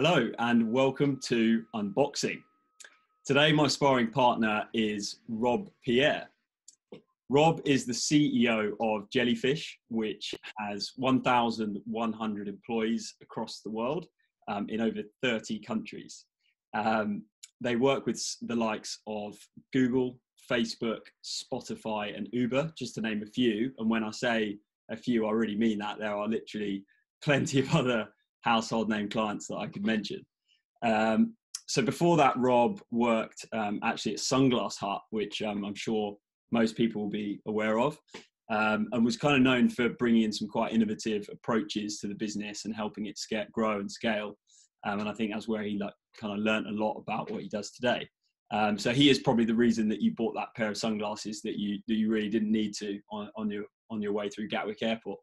Hello and welcome to Unboxing. Today, my sparring partner is Rob Pierre. Rob is the CEO of Jellyfish, which has 1,100 employees across the world um, in over 30 countries. Um, they work with the likes of Google, Facebook, Spotify, and Uber, just to name a few. And when I say a few, I really mean that. There are literally plenty of other household name clients that I could mention. Um, so before that, Rob worked um, actually at Sunglass Hut, which um, I'm sure most people will be aware of, um, and was kind of known for bringing in some quite innovative approaches to the business and helping it scale, grow and scale. Um, and I think that's where he like, kind of learned a lot about what he does today. Um, so he is probably the reason that you bought that pair of sunglasses that you that you really didn't need to on, on your on your way through Gatwick Airport.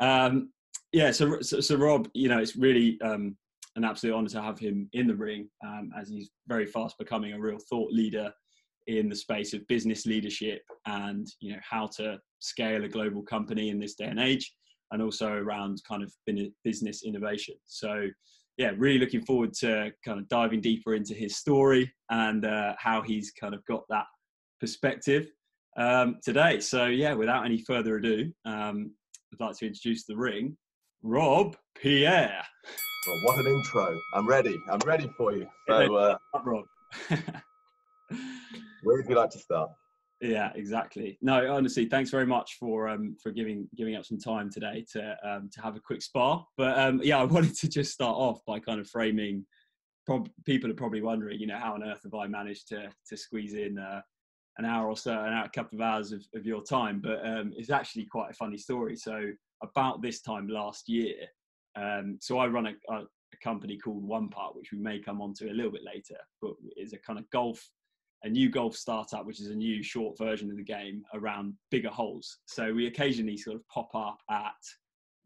Um, yeah, so, so, so Rob, you know, it's really um, an absolute honour to have him in the ring um, as he's very fast becoming a real thought leader in the space of business leadership and you know how to scale a global company in this day and age, and also around kind of business innovation. So yeah, really looking forward to kind of diving deeper into his story and uh, how he's kind of got that perspective um, today. So yeah, without any further ado, um, I'd like to introduce the ring, Rob Pierre. Well, what an intro! I'm ready. I'm ready for you. So, uh, Rob. where would you like to start? Yeah, exactly. No, honestly, thanks very much for um, for giving giving up some time today to um, to have a quick spar. But um, yeah, I wanted to just start off by kind of framing. Prob- people are probably wondering, you know, how on earth have I managed to to squeeze in uh, an hour or so, an hour, a couple of hours of, of your time? But um, it's actually quite a funny story. So about this time last year, um, so I run a, a, company called One Part, which we may come on to a little bit later, but is a kind of golf a new golf startup, which is a new short version of the game around bigger holes. So we occasionally sort of pop up at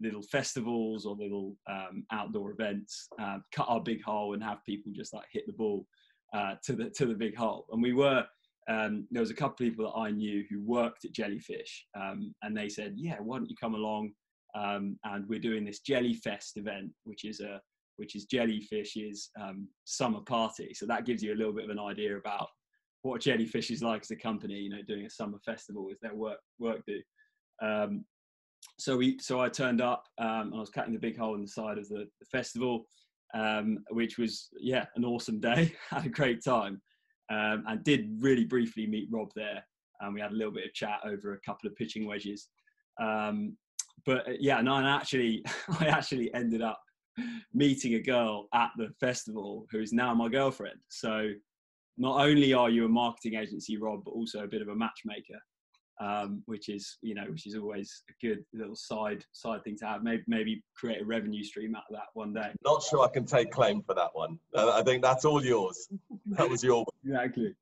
little festivals or little um, outdoor events, uh, cut our big hole and have people just like hit the ball uh, to the to the big hole. And we were um, there was a couple of people that I knew who worked at Jellyfish, um, and they said, "Yeah, why don't you come along?" Um, and we're doing this Jellyfest event, which is a which is Jellyfish's um, summer party. So that gives you a little bit of an idea about what Jellyfish is like as a company, you know, doing a summer festival is their work work do. Um, so we so I turned up um, and I was cutting the big hole in the side of the, the festival, um, which was yeah an awesome day. Had a great time, um, and did really briefly meet Rob there, and we had a little bit of chat over a couple of pitching wedges. Um, but uh, yeah, no, and actually I actually ended up meeting a girl at the festival who is now my girlfriend. So not only are you a marketing agency, Rob, but also a bit of a matchmaker, um, which is you know which is always a good little side side thing to have. Maybe maybe create a revenue stream out of that one day. Not sure I can take claim for that one. I think that's all yours. That was your exactly.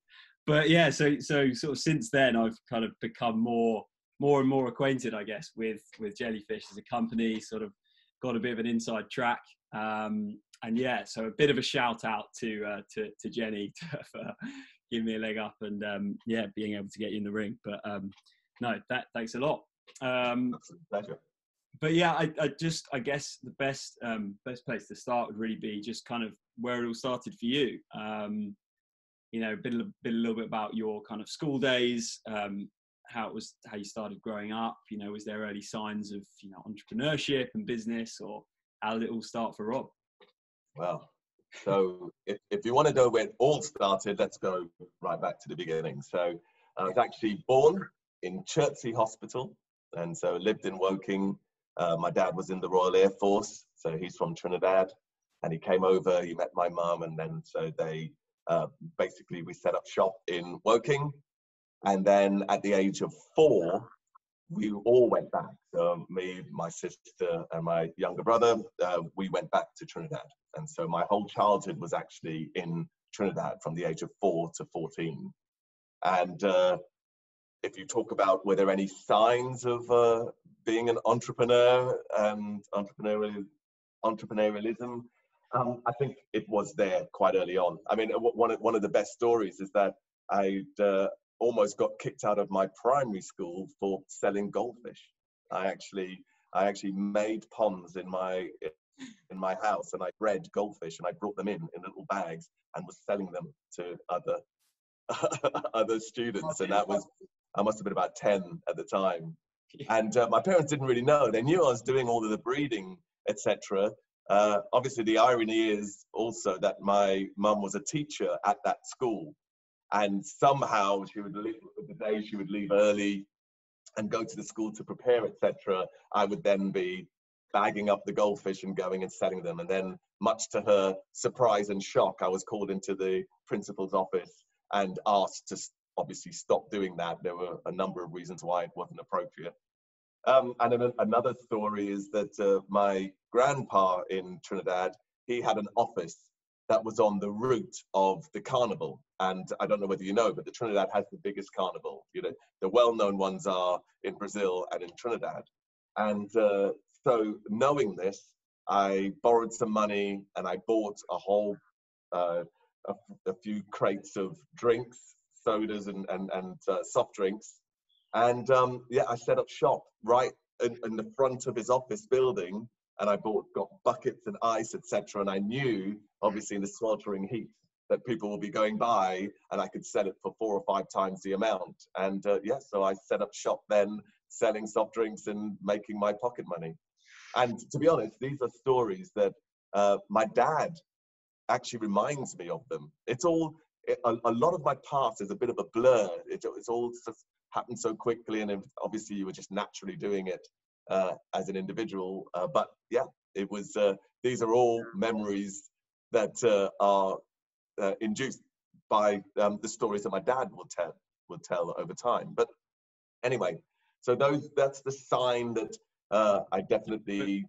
But yeah, so so sort of since then, I've kind of become more more and more acquainted, I guess, with with Jellyfish as a company. Sort of got a bit of an inside track. Um, and yeah, so a bit of a shout out to uh, to, to Jenny to, for giving me a leg up and um, yeah, being able to get you in the ring. But um, no, that thanks a lot. Um, pleasure. But yeah, I, I, just I guess the best um, best place to start would really be just kind of where it all started for you. Um, you know, a bit, a bit a little bit about your kind of school days, um, how it was, how you started growing up. You know, was there early signs of you know entrepreneurship and business, or how did it all start for Rob? Well, so if, if you want to know where it all started, let's go right back to the beginning. So I was actually born in Chertsey Hospital, and so lived in Woking. Uh, my dad was in the Royal Air Force, so he's from Trinidad, and he came over. He met my mum, and then so they uh, basically we set up shop in Woking, and then at the age of four, we all went back. So me, my sister, and my younger brother, uh, we went back to Trinidad. And so my whole childhood was actually in Trinidad from the age of four to 14. And uh, if you talk about were there any signs of uh, being an entrepreneur and entrepreneurial, entrepreneurialism, um, I think it was there quite early on. I mean, one of, one of the best stories is that I'd uh, almost got kicked out of my primary school for selling goldfish. I actually I actually made ponds in my in my house and I bred goldfish and I brought them in in little bags and was selling them to other other students. And that was, I must have been about 10 at the time. And uh, my parents didn't really know. They knew I was doing all of the breeding, etc. Uh, obviously, the irony is also that my mum was a teacher at that school. And somehow she would leave, the day she would leave early and go to the school to prepare, etc. I would then be bagging up the goldfish and going and selling them. And then, much to her surprise and shock, I was called into the principal's office and asked to obviously stop doing that. There were a number of reasons why it wasn't appropriate. Um, and then another story is that uh, my grandpa in Trinidad, he had an office that was on the route of the carnival. And I don't know whether you know, but the Trinidad has the biggest carnival. You know, the well-known ones are in Brazil and in Trinidad. And uh, so knowing this, I borrowed some money and I bought a whole uh, a, a, few crates of drinks, sodas, and and, and uh, soft drinks, and um, yeah, I set up shop right in, in, the front of his office building, and I bought got buckets and ice, etc. And I knew, obviously, in the sweltering heat, that people will be going by, and I could sell it for four or five times the amount. And uh, yeah, so I set up shop then, selling soft drinks and making my pocket money. And to be honest, these are stories that uh, my dad actually reminds me of them. It's all a, a, lot of my past is a bit of a blur. It, it's all just happened so quickly, and obviously you were just naturally doing it uh, as an individual. Uh, but yeah, it was. Uh, these are all memories that uh, are uh, induced by um, the stories that my dad would tell would tell over time. But anyway, so those that's the sign that uh, I definitely.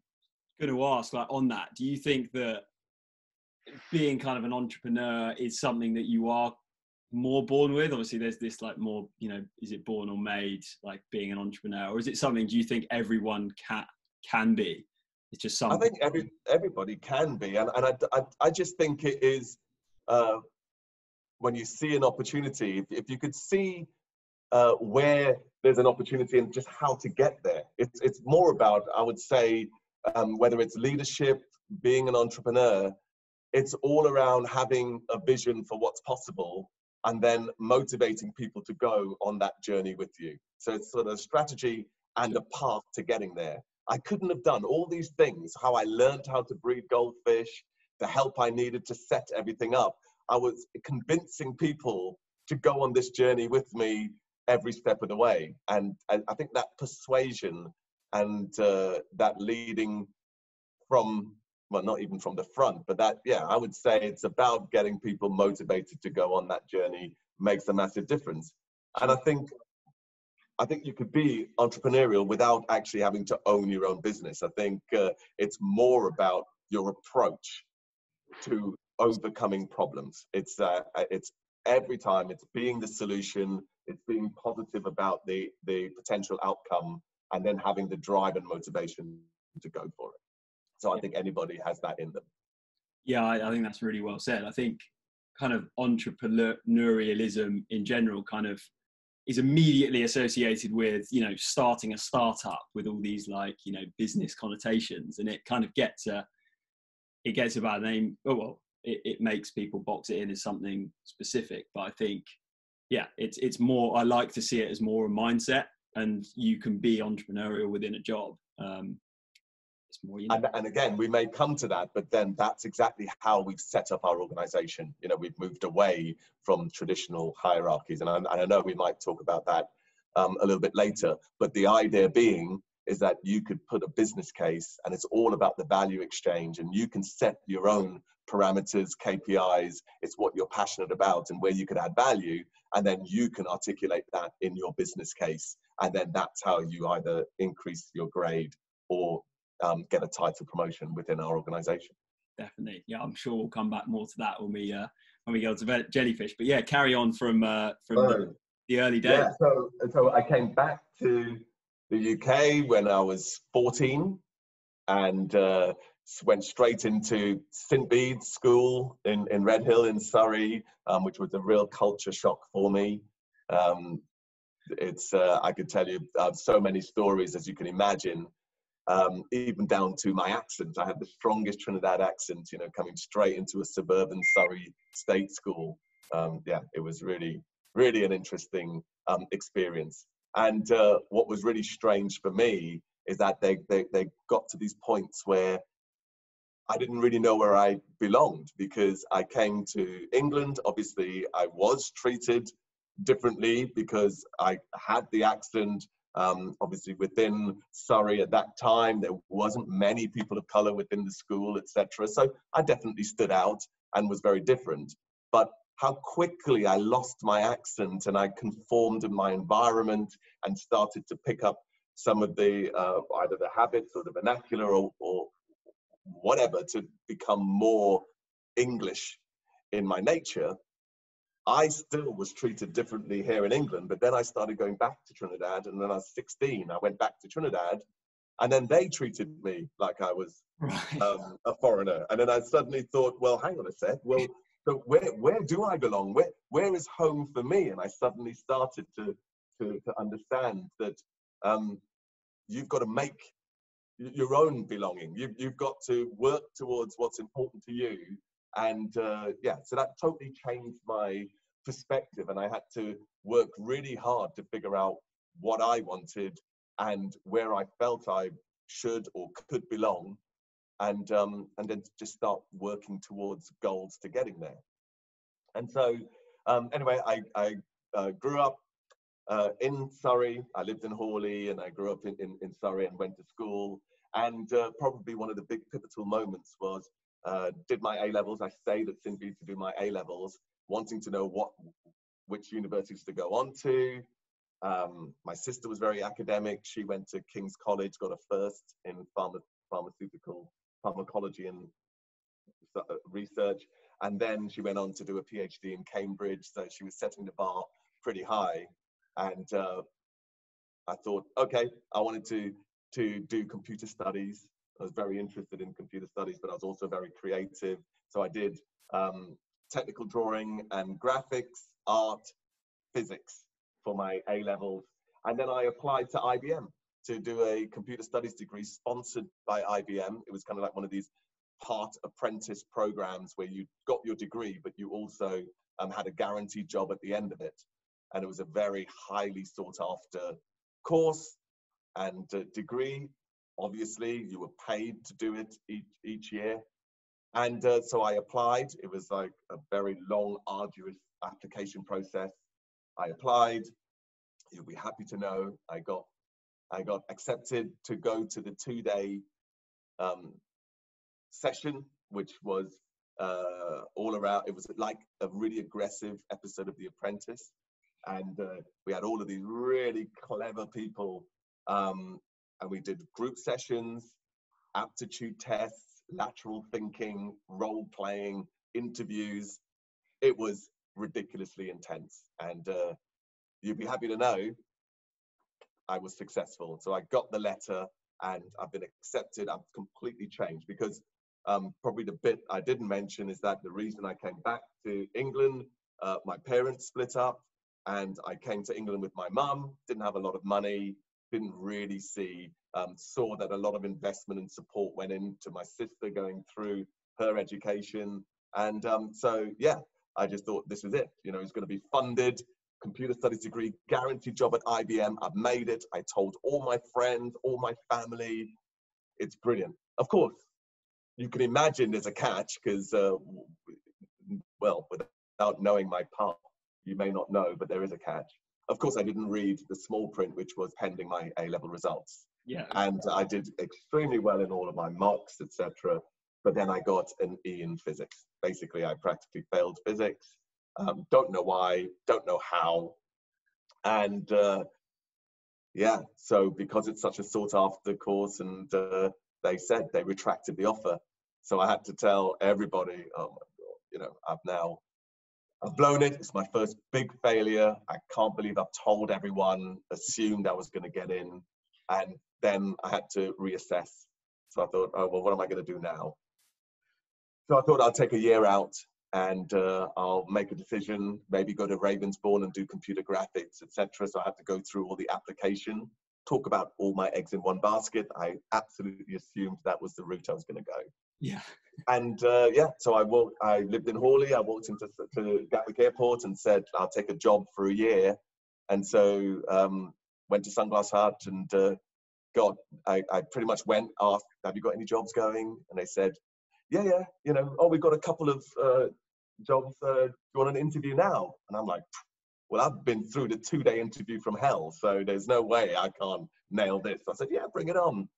Going to ask, like on that, do you think that being kind of an entrepreneur is something that you are more born with? Obviously there's this like more you know is it born or made like being an entrepreneur or is it something do you think everyone can can be? It's just something i think every everybody can be and, and I, I, I just think it is uh, when you see an opportunity if, if you could see uh, where there's an opportunity and just how to get there. It's it's more about i would say um, whether it's leadership being an entrepreneur it's all around having a vision for what's possible and then motivating people to go on that journey with you. So it's sort of a strategy and a path to getting there. I couldn't have done all these things, how I learned how to breed goldfish, the help I needed to set everything up. I was convincing people to go on this journey with me every step of the way. And I, think that persuasion and uh, that leading from well, not even from the front, but that, yeah, I would say it's about getting people motivated to go on that journey makes a massive difference. And I think, I think you could be entrepreneurial without actually having to own your own business. I think uh, it's more about your approach to overcoming problems. It's, uh, it's every time it's being the solution, it's being positive about the, the potential outcome, and then having the drive and motivation to go for it. So I think anybody has that in them. Yeah, I, I think that's really well said. I think kind of entrepreneurialism in general kind of is immediately associated with you know starting a startup with all these like you know business connotations and it kind of gets a it gets a bad name oh well it, it makes people box it in as something specific but i think yeah it's it's more i like to see it as more a mindset and you can be entrepreneurial within a job um, more, you know. and, and again, we may come to that, but then that's exactly how we've set up our organization. You know, we've moved away from traditional hierarchies. And I, and I know we might talk about that um, a little bit later, but the idea being is that you could put a business case and it's all about the value exchange and you can set your own parameters, KPIs, it's what you're passionate about and where you could add value. And then you can articulate that in your business case. And then that's how you either increase your grade or um, get a title promotion within our organisation. Definitely, yeah. I'm sure we'll come back more to that when we uh, when we go to jellyfish. But yeah, carry on from uh, from the, the, early days. Yeah, so so I came back to the UK when I was 14, and uh, went straight into St Bede's School in in Redhill in Surrey, um, which was a real culture shock for me. Um, it's uh, I could tell you uh, so many stories as you can imagine um, even down to my accent. I had the strongest Trinidad accent, you know, coming straight into a suburban Surrey state school. Um, yeah, it was really, really an interesting um, experience. And uh, what was really strange for me is that they, they, they got to these points where I didn't really know where I belonged because I came to England. Obviously, I was treated differently because I had the accent. Um, obviously, within Surrey at that time, there wasn't many people of color within the school, etc. So I definitely stood out and was very different. But how quickly I lost my accent and I conformed in my environment and started to pick up some of the uh, either the habits or the vernacular or, or whatever to become more English in my nature I still was treated differently here in England, but then I started going back to Trinidad, and then I was 16. I went back to Trinidad, and then they treated me like I was right. um, a foreigner. And then I suddenly thought, well, hang on a sec. Well, so where where do I belong? Where where is home for me? And I suddenly started to to, to understand that um, you've got to make your own belonging. You've, you've got to work towards what's important to you and uh, yeah, so that totally changed my perspective, and I had to work really hard to figure out what I wanted and where I felt I should or could belong, and um, and then just start working towards goals to getting there. And so, um, anyway, I, I uh, grew up uh, in Surrey. I lived in Horley, and I grew up in, in, in Surrey and went to school. And uh, probably one of the big pivotal moments was uh, did my A levels. I stayed at St. to do my A levels, wanting to know what which universities to go on to. Um, my sister was very academic. She went to King's College, got a first in pharma, pharmaceutical pharmacology and uh, research, and then she went on to do a PhD in Cambridge. So she was setting the bar pretty high, and uh, I thought, okay, I wanted to to do computer studies I was very interested in computer studies, but I was also very creative. So I did um, technical drawing and graphics, art, physics for my A levels. And then I applied to IBM to do a computer studies degree sponsored by IBM. It was kind of like one of these part apprentice programs where you got your degree, but you also um, had a guaranteed job at the end of it. And it was a very highly sought after course and uh, degree obviously you were paid to do it each, each year. And uh, so i applied. It was like a very long arduous application process. I applied. You'll be happy to know i got i got accepted to go to the two day um, session which was uh, all around it was like a really aggressive episode of the apprentice. And uh, we had all of these really clever people um, and we did group sessions, aptitude tests, lateral thinking, role playing, interviews. It was ridiculously intense. And uh, you'd be happy to know I was successful. So I got the letter and I've been accepted. I've completely changed because um, probably the bit I didn't mention is that the reason I came back to England, uh, my parents split up and I came to England with my mum, didn't have a lot of money, didn't really see, um, saw that a lot of investment and support went into my sister going through her education. And um, so, yeah, I just thought this was it. You know, it's going to be funded, computer studies degree, guaranteed job at IBM. I've made it. I told all my friends, all my family. It's brilliant. Of course, you can imagine there's a catch because, uh, well, without knowing my path, you may not know, but there is a catch. Of course, I didn't read the small print, which was pending my A level results. Yeah. And I did extremely well in all of my mocks, etc. But then I got an E in physics. Basically, I practically failed physics. Um, don't know why, don't know how. And uh, yeah, so because it's such a sought after course, and uh, they said they retracted the offer. So I had to tell everybody, oh my God, you know, I've now I've blown it. It's my first big failure. I can't believe I've told everyone, assumed I was going to get in. And then I had to reassess. So I thought, oh, well, what am I going to do now? So I thought I'll take a year out and uh, I'll make a decision, maybe go to Ravensbourne and do computer graphics, etc. So I had to go through all the application. talk about all my eggs in one basket. I absolutely assumed that was the route I was going to go. Yeah. And uh, yeah, so I walked. I lived in Horley. I walked into to Gatwick Airport and said, "I'll take a job for a year." And so um, went to Sunglass Hut and uh, got. I, I pretty much went asked, "Have you got any jobs going?" And they said, "Yeah, yeah. You know, oh, we've got a couple of uh, jobs. Uh, do you want an interview now?" And I'm like, "Well, I've been through the two-day interview from hell, so there's no way I can't nail this." I said, "Yeah, bring it on."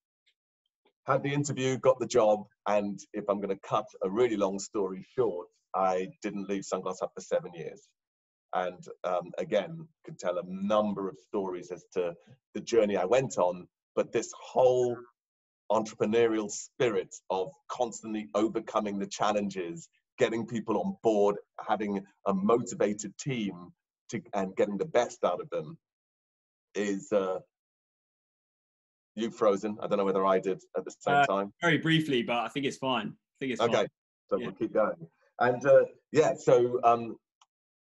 Had the interview, got the job, and if I'm going to cut a really long story short, I didn't leave Sunglass Hut for seven years. And um, again, could tell a number of stories as to the journey I went on. But this whole entrepreneurial spirit of constantly overcoming the challenges, getting people on board, having a motivated team, to, and getting the best out of them is uh, you frozen. I don't know whether I did at the same uh, time. Very briefly, but I think it's fine. I think it's okay. Fine. So yeah. we'll keep going. And uh, yeah, so um,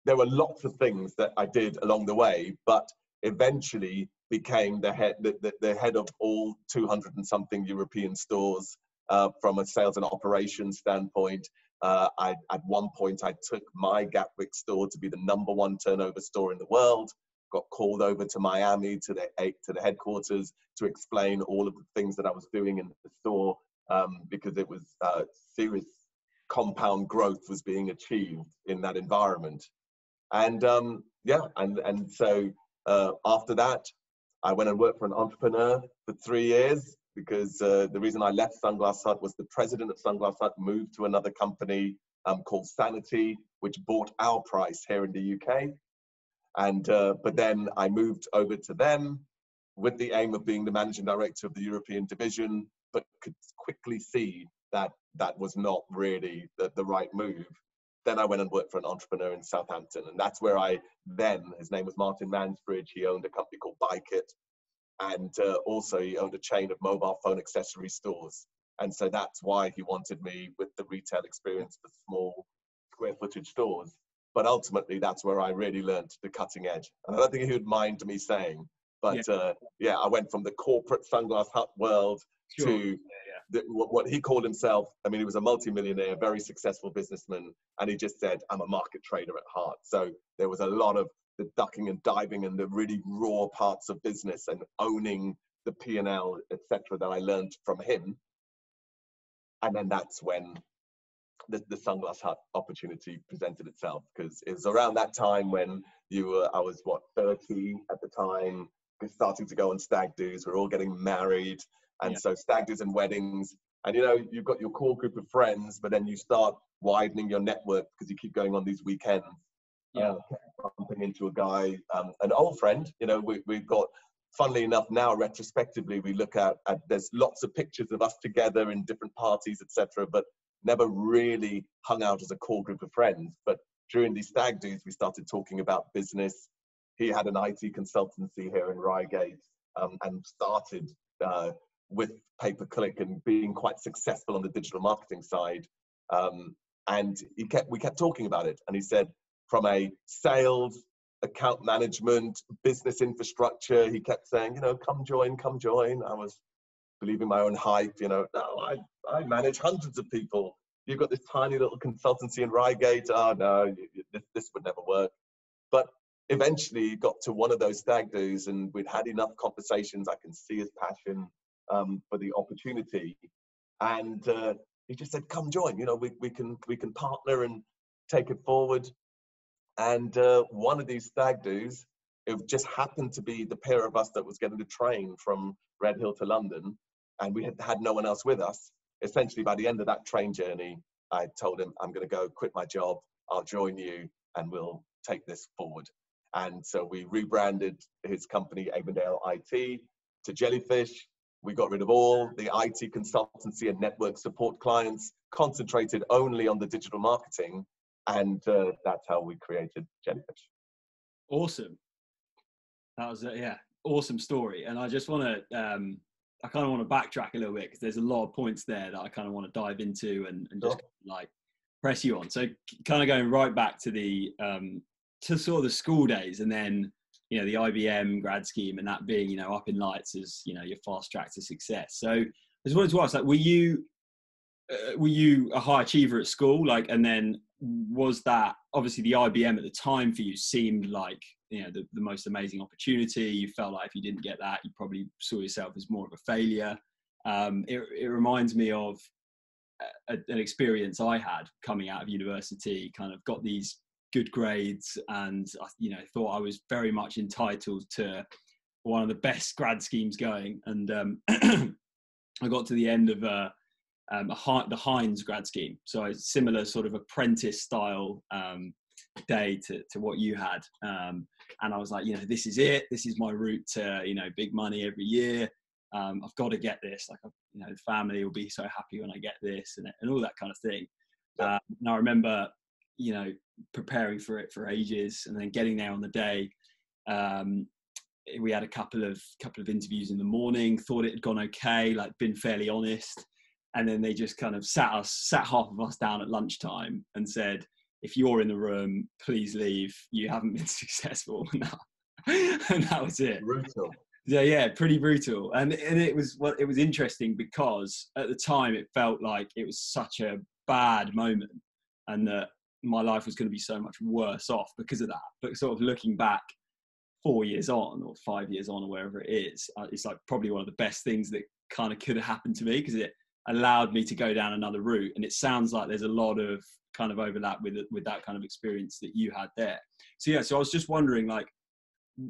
there were lots of things that I did along the way, but eventually became the head the, the, the head of all 200 and something European stores uh, from a sales and operations standpoint. Uh, I, at one point, I took my Gatwick store to be the number one turnover store in the world got called over to Miami to the to the headquarters to explain all of the things that I was doing in the store um, because it was uh, serious compound growth was being achieved in that environment. And um, yeah, and and so uh, after that, I went and worked for an entrepreneur for three years because uh, the reason I left Sunglass Hut was the president of Sunglass Hut moved to another company um, called Sanity, which bought Our Price here in the UK. And uh, but then I moved over to them with the aim of being the managing director of the European division, but could quickly see that that was not really the, the right move. Then I went and worked for an entrepreneur in Southampton, and that's where I then his name was Martin Mansbridge. He owned a company called Buykit, and uh, also he owned a chain of mobile phone accessory stores. And so that's why he wanted me with the retail experience for small square footage stores. But ultimately, that's where I really learned the cutting edge. And I don't think he would mind me saying, but yeah, uh, yeah I went from the corporate sunglass hut world sure. to yeah, yeah. The, what he called himself. I mean, he was a multimillionaire, very successful businessman, and he just said, "I'm a market trader at heart." So there was a lot of the ducking and diving and the really raw parts of business and owning the P and L, etc., that I learned from him. And then that's when the, the Sunglass Hut opportunity presented itself because it was around that time when you were, I was what, 30 at the time, starting to go on stag do's. We're all getting married. And yeah. so stag do's and weddings. And you know, you've got your core group of friends, but then you start widening your network because you keep going on these weekends. Yeah. Uh, bumping into a guy, um, an old friend, you know, we, we've got funnily enough now retrospectively we look at, at, there's lots of pictures of us together in different parties etc but never really hung out as a core group of friends. But during these stag do's, we started talking about business. He had an IT consultancy here in Reigate um, and started uh, with pay per click and being quite successful on the digital marketing side. Um, and he kept, we kept talking about it. And he said, from a sales, account management, business infrastructure, he kept saying, you know, come join, come join. I was believing my own hype. You know, no, I, I manage hundreds of people. You've got this tiny little consultancy in Reigate. Oh, no, you, you, this, this would never work. But eventually got to one of those stag do's and we'd had enough conversations. I can see his passion um, for the opportunity. And uh, he just said, come join, you know, we, we, can, we can partner and take it forward. And uh, one of these stag do's, it just happened to be the pair of us that was getting the train from Redhill to London and we had had no one else with us. Essentially, by the end of that train journey, I told him, I'm going to go quit my job. I'll join you and we'll take this forward. And so we rebranded his company, Avondale IT, to Jellyfish. We got rid of all the IT consultancy and network support clients, concentrated only on the digital marketing. And uh, that's how we created Jellyfish. Awesome. That was, a, yeah, awesome story. And I just want to um, I kind of want to backtrack a little bit because there's a lot of points there that I kind of want to dive into and, and just like press you on. So kind of going right back to the um, to sort of the school days and then you know the IBM grad scheme and that being you know up in lights as you know your fast track to success. So I just wanted to ask, like, were you uh, were you a high achiever at school, like, and then was that obviously the IBM at the time for you seemed like you know the, the most amazing opportunity? You felt like if you didn't get that, you probably saw yourself as more of a failure. Um, it, it reminds me of a, an experience I had coming out of university. Kind of got these good grades and you know thought I was very much entitled to one of the best grad schemes going and um, I got to the end of a, um, a the Heinz grad scheme so a similar sort of apprentice style um, day to, to what you had um, and I was like you know this is it. This is my route to you know big money every year. Um, I've got to get this. Like you know the family will be so happy when I get this and, and all that kind of thing uh, and I remember you know preparing for it for ages and then getting there on the day. Um, we had a couple of couple of interviews in the morning thought it had gone okay like been fairly honest. And then they just kind of sat us sat half of us down at lunchtime and said if you're in the room please leave. You haven't been successful. And that was it. Brutal. Yeah yeah pretty brutal. And and it was well it was interesting because at the time it felt like it was such a bad moment and that my life was going to be so much worse off because of that. But sort of looking back four years on or five years on or wherever it is, uh, it's like probably one of the best things that kind of could have happened to me because it allowed me to go down another route. And it sounds like there's a lot of kind of overlap with with that kind of experience that you had there. So yeah, so I was just wondering, like,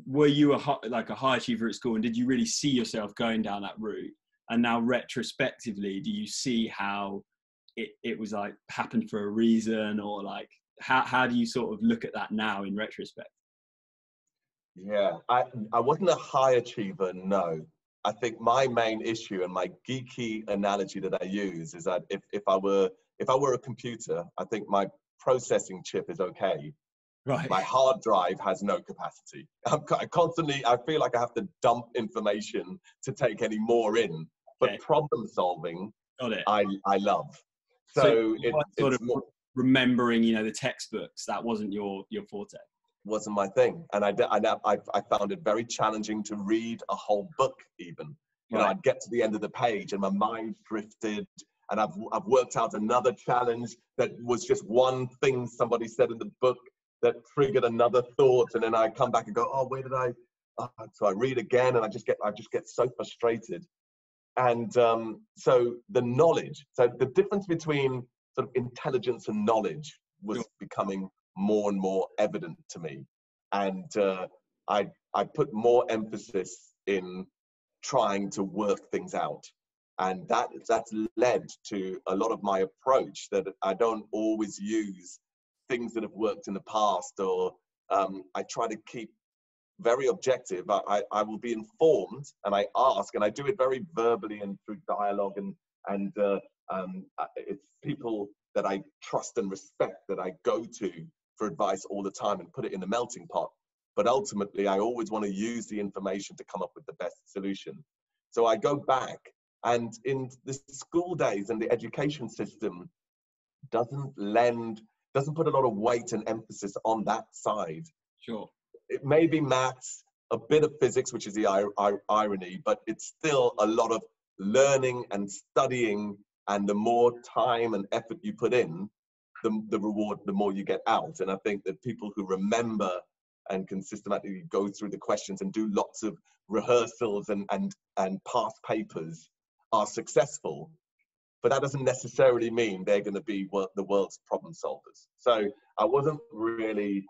were you a like a high achiever at school, and did you really see yourself going down that route? And now retrospectively, do you see how it, it was like happened for a reason or like how, how do you sort of look at that now in retrospect yeah i i wasn't a high achiever no i think my main issue and my geeky analogy that i use is that if, if i were if i were a computer i think my processing chip is okay right my hard drive has no capacity i'm constantly i feel like i have to dump information to take any more in but okay. problem solving Got it. I, I love so, so it, sort of more, remembering, you know, the textbooks. That wasn't your your forte. Wasn't my thing, and I I I found it very challenging to read a whole book. Even you right. know, I'd get to the end of the page and my mind drifted. And I've I've worked out another challenge that was just one thing somebody said in the book that triggered another thought, and then I come back and go, oh, where did I? Oh, so I read again, and I just get I just get so frustrated and um, so the knowledge so the difference between sort of intelligence and knowledge was becoming more and more evident to me and uh, i i put more emphasis in trying to work things out and that that's led to a lot of my approach that i don't always use things that have worked in the past or um, i try to keep very objective. I, I, will be informed and I ask, and I do it very verbally and through dialogue, and and uh, um, it's people that I trust and respect that I go to for advice all the time and put it in the melting pot. But ultimately, I always want to use the information to come up with the best solution. So I go back, and in the school days and the education system doesn't lend, doesn't put a lot of weight and emphasis on that side. Sure it may be maths, a bit of physics, which is the irony, but it's still a lot of learning and studying. And the more time and effort you put in, the, the reward, the more you get out. And I think that people who remember and can systematically go through the questions and do lots of rehearsals and, and, and past papers are successful. But that doesn't necessarily mean they're going to be the world's problem solvers. So I wasn't really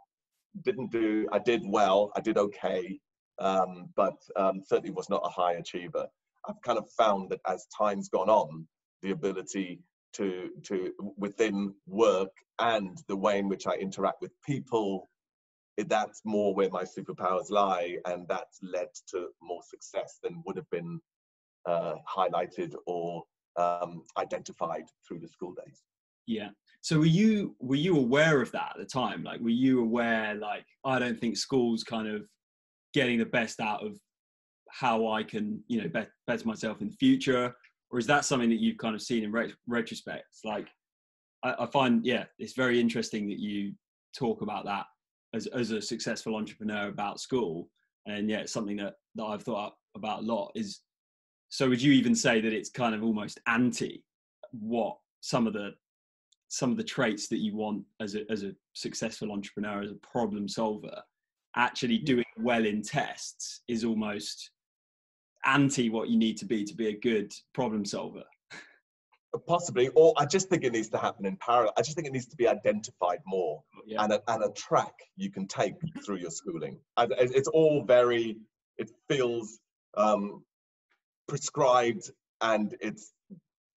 didn't do, I did well, I did okay, um, but um, certainly was not a high achiever. I've kind of found that as time's gone on, the ability to, to within work and the way in which I interact with people, that's more where my superpowers lie, and that's led to more success than would have been uh, highlighted or um, identified through the school days. Yeah, so were you were you aware of that at the time? Like, were you aware? Like, I don't think schools kind of getting the best out of how I can, you know, bet, better myself in the future, or is that something that you've kind of seen in ret- retrospect? Like, I, I find, yeah, it's very interesting that you talk about that as, as a successful entrepreneur about school and yeah it's something that, that i've thought about a lot is so would you even say that it's kind of almost anti what some of the some of the traits that you want as a as a successful entrepreneur as a problem solver actually mm. doing well in tests is almost anti what you need to be to be a good problem solver. Possibly or i just think it needs to happen in parallel. I just think it needs to be identified more yeah. and, a, and a track you can take through your schooling. And it's all very it feels um, prescribed and it's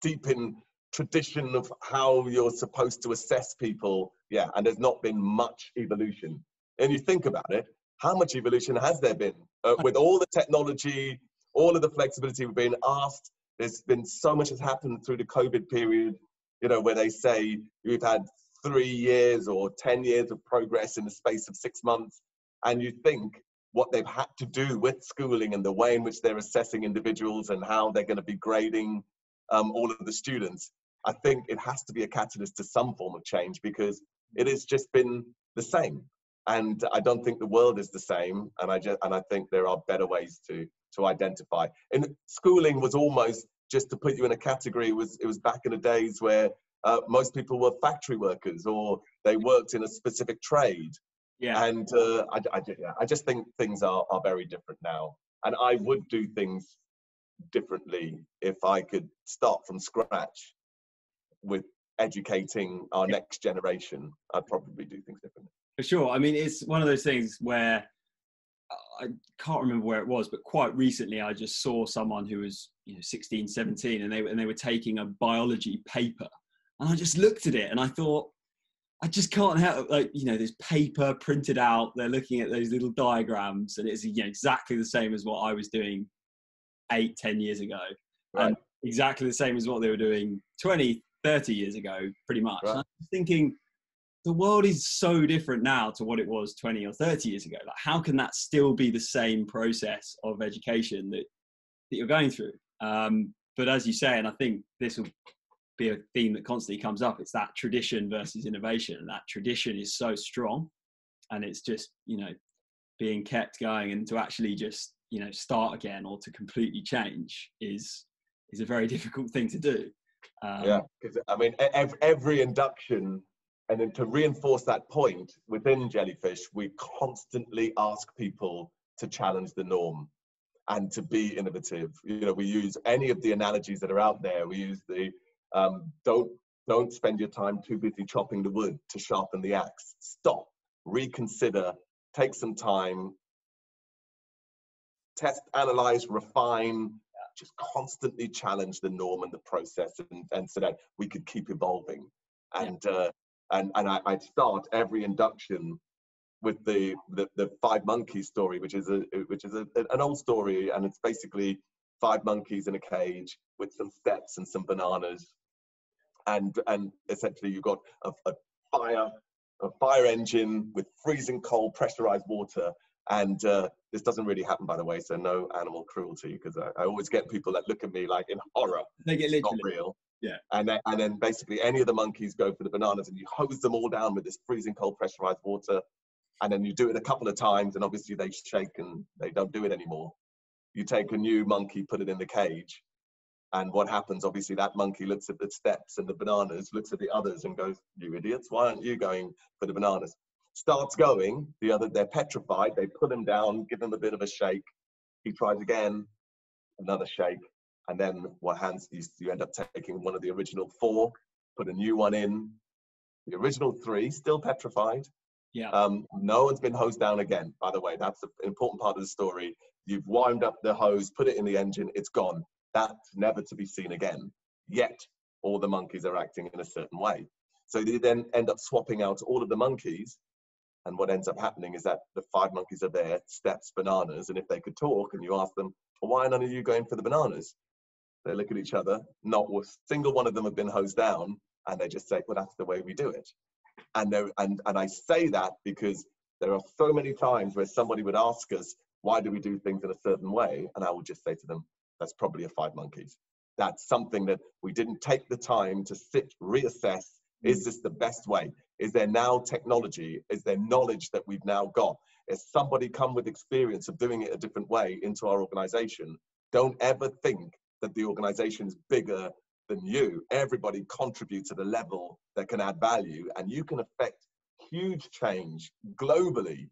deep in tradition of how you're supposed to assess people. Yeah and there's not been much evolution. And you think about it how much evolution has there been uh, with all the technology all of the flexibility we've been asked there's been so much has happened through the COVID period, you know, where they say we've had three years or 10 years of progress in the space of six months. And you think what they've had to do with schooling and the way in which they're assessing individuals and how they're going to be grading um, all of the students, I think it has to be a catalyst to some form of change because it has just been the same. And I don't think the world is the same. And I just and I think there are better ways to to identify. And schooling was almost just to put you in a category. It was it was back in the days where uh, most people were factory workers or they worked in a specific trade. Yeah. And uh, I, I, I just think things are, are very different now. And I would do things differently if I could start from scratch with educating our yeah. next generation. I'd probably do things differently. For sure. I mean, it's one of those things where I can't remember where it was, but quite recently I just saw someone who was you know 16, 17, and they and they were taking a biology paper, and I just looked at it and I thought, I just can't help like you know this paper printed out. They're looking at those little diagrams, and it's you know, exactly the same as what I was doing eight, ten years ago, right. and exactly the same as what they were doing 20, 30 years ago, pretty much. Right. I was thinking the world is so different now to what it was 20 or 30 years ago. Like, how can that still be the same process of education that, that you're going through? Um, but as you say, and I think this will be a theme that constantly comes up, it's that tradition versus innovation. And that tradition is so strong and it's just, you know, being kept going and to actually just, you know, start again or to completely change is, is a very difficult thing to do. Um, yeah, because I mean, every, every induction and then to reinforce that point within jellyfish we constantly ask people to challenge the norm and to be innovative. You know we use any of the analogies that are out there. We use the um, don't don't spend your time too busy chopping the wood to sharpen the axe. Stop. Reconsider. Take some time. Test analyze refine. Just constantly challenge the norm and the process and, and so that we could keep evolving. And uh, and and I, would start every induction with the, the, the five monkeys story, which is a which is a, an old story, and it's basically five monkeys in a cage with some steps and some bananas, and and essentially you've got a, a fire a fire engine with freezing cold pressurized water. And uh, this doesn't really happen by the way so no animal cruelty because I, I, always get people that look at me like in horror. They get literally. not real yeah. And then, and then basically any of the monkeys go for the bananas and you hose them all down with this freezing cold pressurized water. And then you do it a couple of times and obviously they shake and they don't do it anymore. You take a new monkey, put it in the cage. And what happens, obviously, that monkey looks at the steps and the bananas, looks at the others and goes, You idiots, why aren't you going for the bananas? Starts going, the other, they're petrified. They put him down, give him a bit of a shake. He tries again, another shake and then what happens is you end up taking one of the original four, put a new one in. The original three still petrified. Yeah. Um, no one's been hosed down again. By the way, that's an important part of the story. You've wound up the hose, put it in the engine, it's gone. That's never to be seen again. Yet all the monkeys are acting in a certain way. So they then end up swapping out all of the monkeys. And what ends up happening is that the five monkeys are there, steps, bananas. And if they could talk and you ask them, well, why none of you going for the bananas? They look at each other, not a single one of them have been hosed down, and they just say, well, that's the way we do it. And, and, and I say that because there are so many times where somebody would ask us, why do we do things in a certain way? And I would just say to them, that's probably a five monkeys. That's something that we didn't take the time to sit, reassess, mm. Is this the best way? Is there now technology? Is there knowledge that we've now got? Is somebody come with experience of doing it a different way into our organization? Don't ever think that the organization is bigger than you. Everybody contributes at a level that can add value, and you can affect huge change globally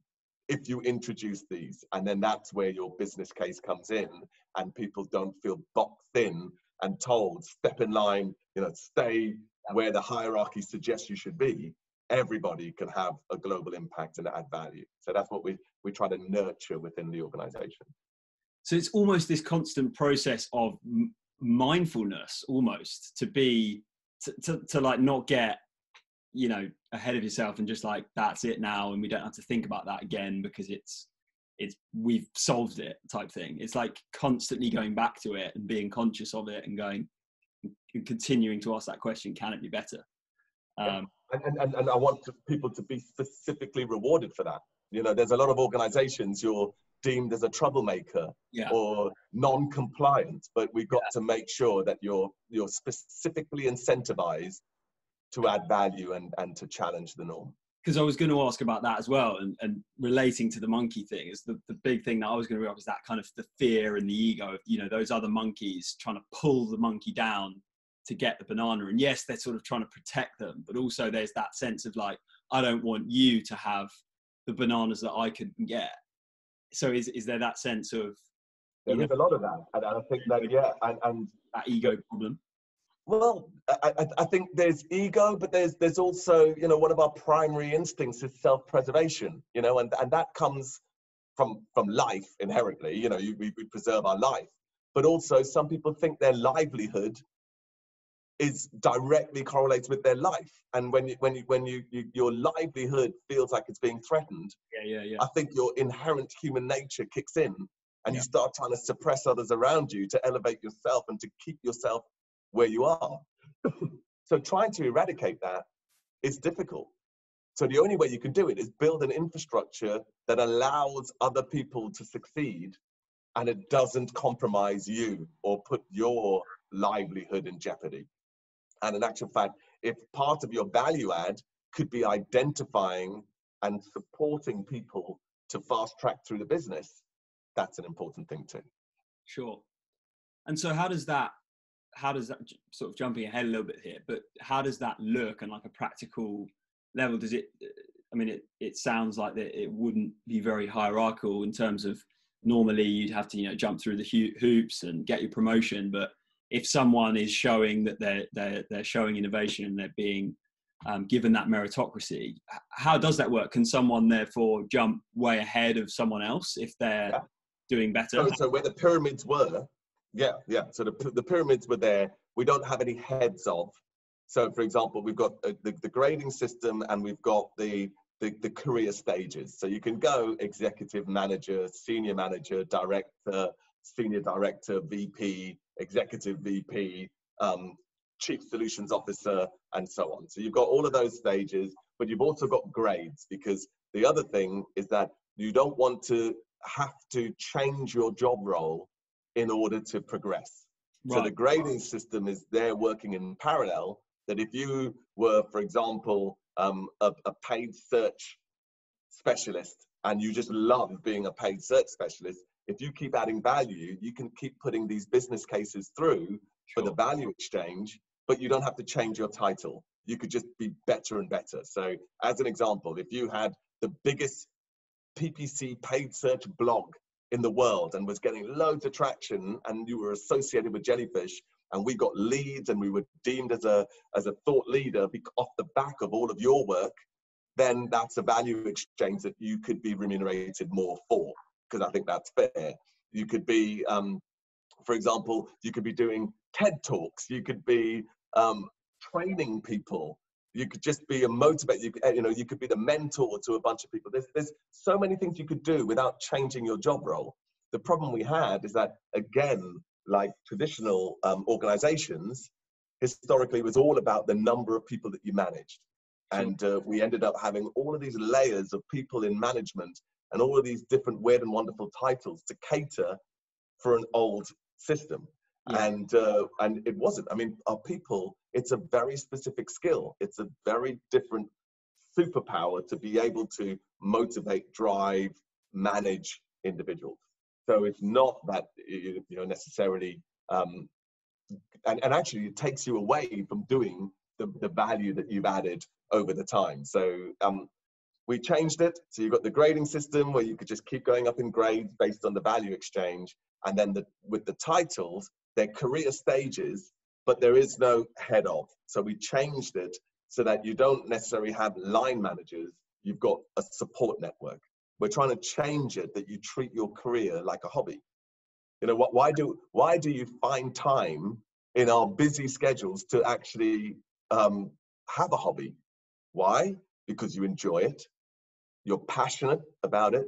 if you introduce these. And then that's where your business case comes in, and people don't feel boxed in and told, step in line, you know, stay where the hierarchy suggests you should be. Everybody can have a global impact and add value. So that's what we, we try to nurture within the organization. So it's almost this constant process of mindfulness almost to be to, to, to like not get you know ahead of yourself and just like that's it now and we don't have to think about that again because it's it's we've solved it type thing. It's like constantly going back to it and being conscious of it and going and continuing to ask that question can it be better? Um, and, and, and i want to, people to be specifically rewarded for that. You know there's a lot of organizations you're deemed as a troublemaker yeah. or non-compliant but we've got yeah. to make sure that you're you're specifically incentivized to add value and and to challenge the norm because I was going to ask about that as well, and, and relating to the monkey thing is the, the big thing that I was going to bring up is that kind of the fear and the ego of you know those other monkeys trying to pull the monkey down to get the banana, and yes, they're sort of trying to protect them, but also there's that sense of like I don't want you to have the bananas that I could get. So is is there that sense of there is a lot of that, and I think that yeah, and, and that ego problem. Well, I, I, think there's ego, but there's there's also you know one of our primary instincts is self-preservation. You know, and and that comes from from life inherently. You know, you, we, we preserve our life, but also some people think their livelihood is directly correlated with their life. And when you when you when you, you your livelihood feels like it's being threatened, yeah, yeah, yeah. I think your inherent human nature kicks in, and yeah. you start trying to suppress others around you to elevate yourself and to keep yourself where you are. so trying to eradicate that is difficult. So the only way you can do it is build an infrastructure that allows other people to succeed and it doesn't compromise you or put your livelihood in jeopardy. And in actual fact, if part of your value add could be identifying and supporting people to fast track through the business, that's an important thing too. Sure. And so, how does that how does that sort of jumping ahead a little bit here but how does that look on like a practical level does it uh, i mean it, it sounds like that it wouldn't be very hierarchical in terms of normally you'd have to you know jump through the hoops and get your promotion but if someone is showing that they're they're, they're showing innovation and they're being um, given that meritocracy how does that work can someone therefore jump way ahead of someone else if they're yeah. doing better so, so where the pyramids were yeah, yeah. So the, the pyramids were there. We don't have any heads of. So, for example, we've got uh, the, the grading system and we've got the, the, the career stages. So you can go executive manager, senior manager, director, senior director, VP, executive VP, um, chief solutions officer, and so on. So you've got all of those stages, but you've also got grades because the other thing is that you don't want to have to change your job role in order to progress. Right. So the grading system is there working in parallel. That if you were, for example, um, a, a paid search specialist and you just love being a paid search specialist, if you keep adding value, you can keep putting these business cases through sure. for the value exchange, but you don't have to change your title. You could just be better and better. So, as an example, if you had the biggest PPC paid search blog in the world and was getting loads of traction and you were associated with jellyfish and we got leads and we were deemed as a as a thought leader off the back of all of your work then that's a value exchange that you could be remunerated more for because i think that's fair you could be um, for example you could be doing ted talks you could be um, training people you could just be a motivator. You, you know, you could be the mentor to a bunch of people. There's, there's so many things you could do without changing your job role. The problem we had is that, again, like traditional um, organizations, historically was all about the number of people that you managed. And uh, we ended up having all of these layers of people in management and all of these different weird and wonderful titles to cater for an old system. yeah. and uh, and it wasn't. I mean, our people. It's a very specific skill. It's a very different superpower to be able to motivate, drive, manage individuals. So it's not that you know necessarily, um, and, and actually it takes you away from doing the, the value that you've added over the time. So um, we changed it. So you've got the grading system where you could just keep going up in grades based on the value exchange. And then the, with the titles, they're career stages, but there is no head of. So we changed it so that you don't necessarily have line managers. You've got a support network. We're trying to change it that you treat your career like a hobby. You know, why do why do you find time in our busy schedules to actually um, have a hobby? Why? Because you enjoy it you're passionate about it.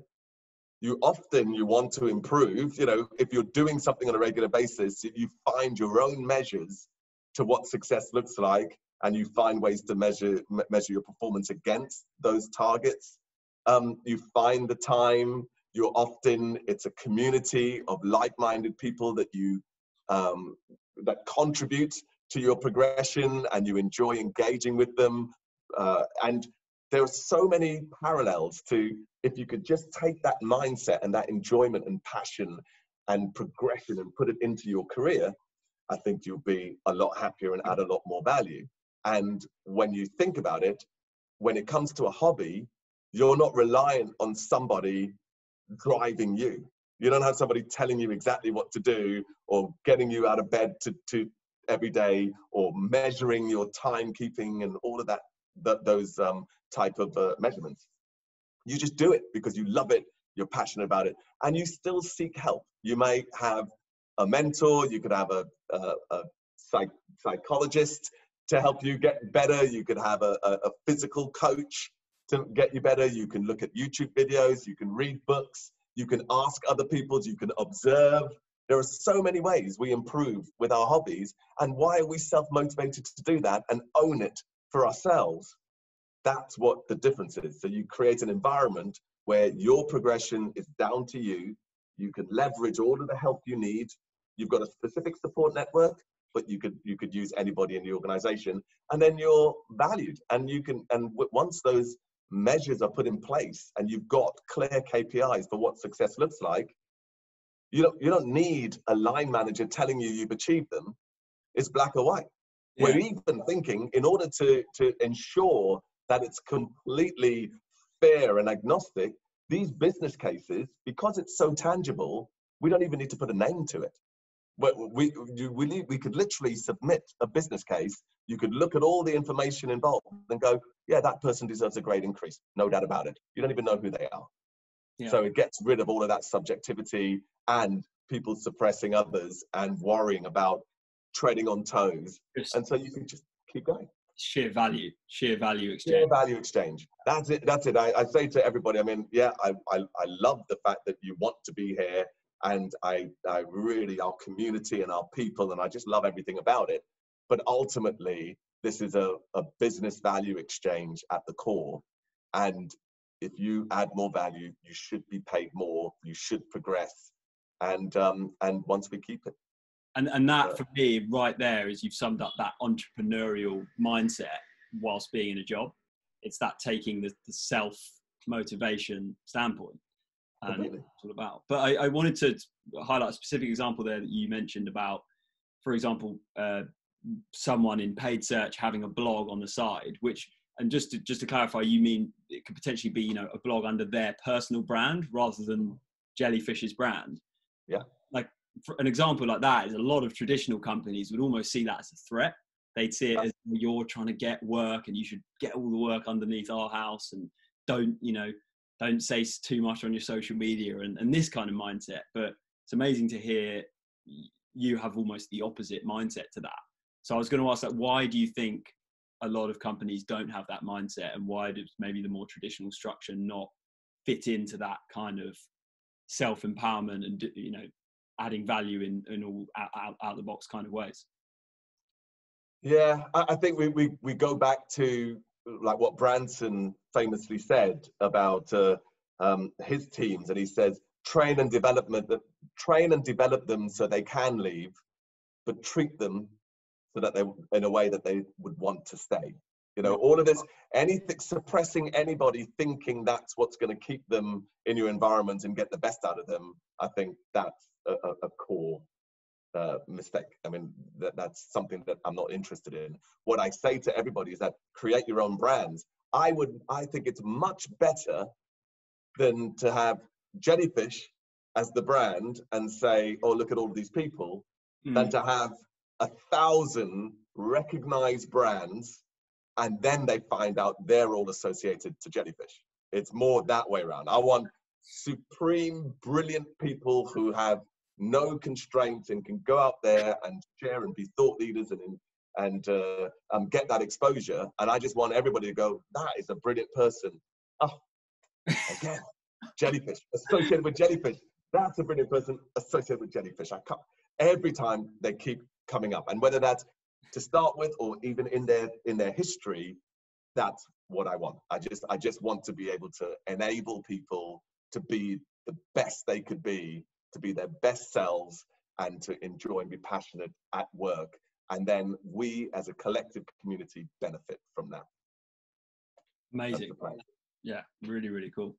You often you want to improve you know if you're doing something on a regular basis you find your own measures to what success looks like and you find ways to measure measure your performance against those targets. Um, you find the time. You're often it's a community of like-minded people that you um, that contribute to your progression and you enjoy engaging with them uh, and there are so many parallels to if you could just take that mindset and that enjoyment and passion and progression and put it into your career, I think you'll be a lot happier and add a lot more value. And when you think about it, when it comes to a hobby, you're not reliant on somebody driving you. You don't have somebody telling you exactly what to do or getting you out of bed to, to every day or measuring your timekeeping and all of that, that those um, type of uh, measurements. You just do it because you love it, you're passionate about it, and you still seek help. You may have a mentor, you could have a, a, a psych, psychologist to help you get better, you could have a, a, a physical coach to get you better, you can look at YouTube videos, you can read books, you can ask other people, you can observe. There are so many ways we improve with our hobbies. And why are we self motivated to do that and own it for ourselves? That's what the difference is. So you create an environment where your progression is down to you. You can leverage all of the help you need. You've got a specific support network, but you could you could use anybody in the organization, and then you're valued. And you can and once those measures are put in place, and you've got clear KPIs for what success looks like, you don't you don't need a line manager telling you you've achieved them. It's black or white. Yeah. We're even thinking in order to to ensure that it's completely fair and agnostic, these business cases, because it's so tangible, we don't even need to put a name to it. But we, we, we could literally submit a business case. You could look at all the information involved and go, yeah, that person deserves a great increase. No doubt about it. You don't even know who they are. Yeah. So it gets rid of all of that subjectivity and people suppressing others and worrying about treading on toes. Just, and so you can just keep going sheer value, sheer value exchange. Sheer value exchange. That's it. That's it. I, I say to everybody, I mean, yeah, I, I, I love the fact that you want to be here and I, I really, our community and our people, and I just love everything about it. But ultimately, this is a, a business value exchange at the core. And if you add more value, you should be paid more, you should progress. And, um, and once we keep it and and that for me right there is you've summed up that entrepreneurial mindset whilst being in a job. It's that taking the, the self motivation standpoint and it's all about. But I, I, wanted to highlight a specific example there that you mentioned about for example uh, someone in paid search having a blog on the side which and just to just to clarify you mean it could potentially be you know a blog under their personal brand rather than jellyfish's brand. Yeah an example like that is a lot of traditional companies would almost see that as a threat. They'd see it as oh, you're trying to get work and you should get all the work underneath our house and don't, you know, don't say too much on your social media and, and this kind of mindset. But it's amazing to hear you have almost the opposite mindset to that. So I was going to ask that why do you think a lot of companies don't have that mindset and why does maybe the more traditional structure not fit into that kind of self empowerment and you know adding value in, in all out, out, the box kind of ways. Yeah, I, think we, we, we go back to like what Branson famously said about uh, um, his teams, and he says train and development, train and develop them so they can leave, but treat them so that they, in a way that they would want to stay. You know, all of this, anything suppressing anybody thinking that's what's going to keep them in your environment and get the best out of them, I think that's a, a, core uh, mistake. I mean, that, that's something that I'm not interested in. What I say to everybody is that create your own brands. I would, I think it's much better than to have jellyfish as the brand and say, oh, look at all of these people, mm. than to have a thousand recognized brands and then they find out they're all associated to jellyfish. It's more that way around. I want supreme, brilliant people who have no constraints and can go out there and share and be thought leaders and and uh, um, get that exposure. And I just want everybody to go, that is a brilliant person. Oh, again, jellyfish associated with jellyfish. That's a brilliant person associated with jellyfish. I can't, every time they keep coming up, and whether that's to start with or even in their in their history, that's what I want. I just I just want to be able to enable people to be the best they could be, to be their best selves, and to enjoy and be passionate at work. And then we as a collective community benefit from that. Amazing. Yeah, really, really cool.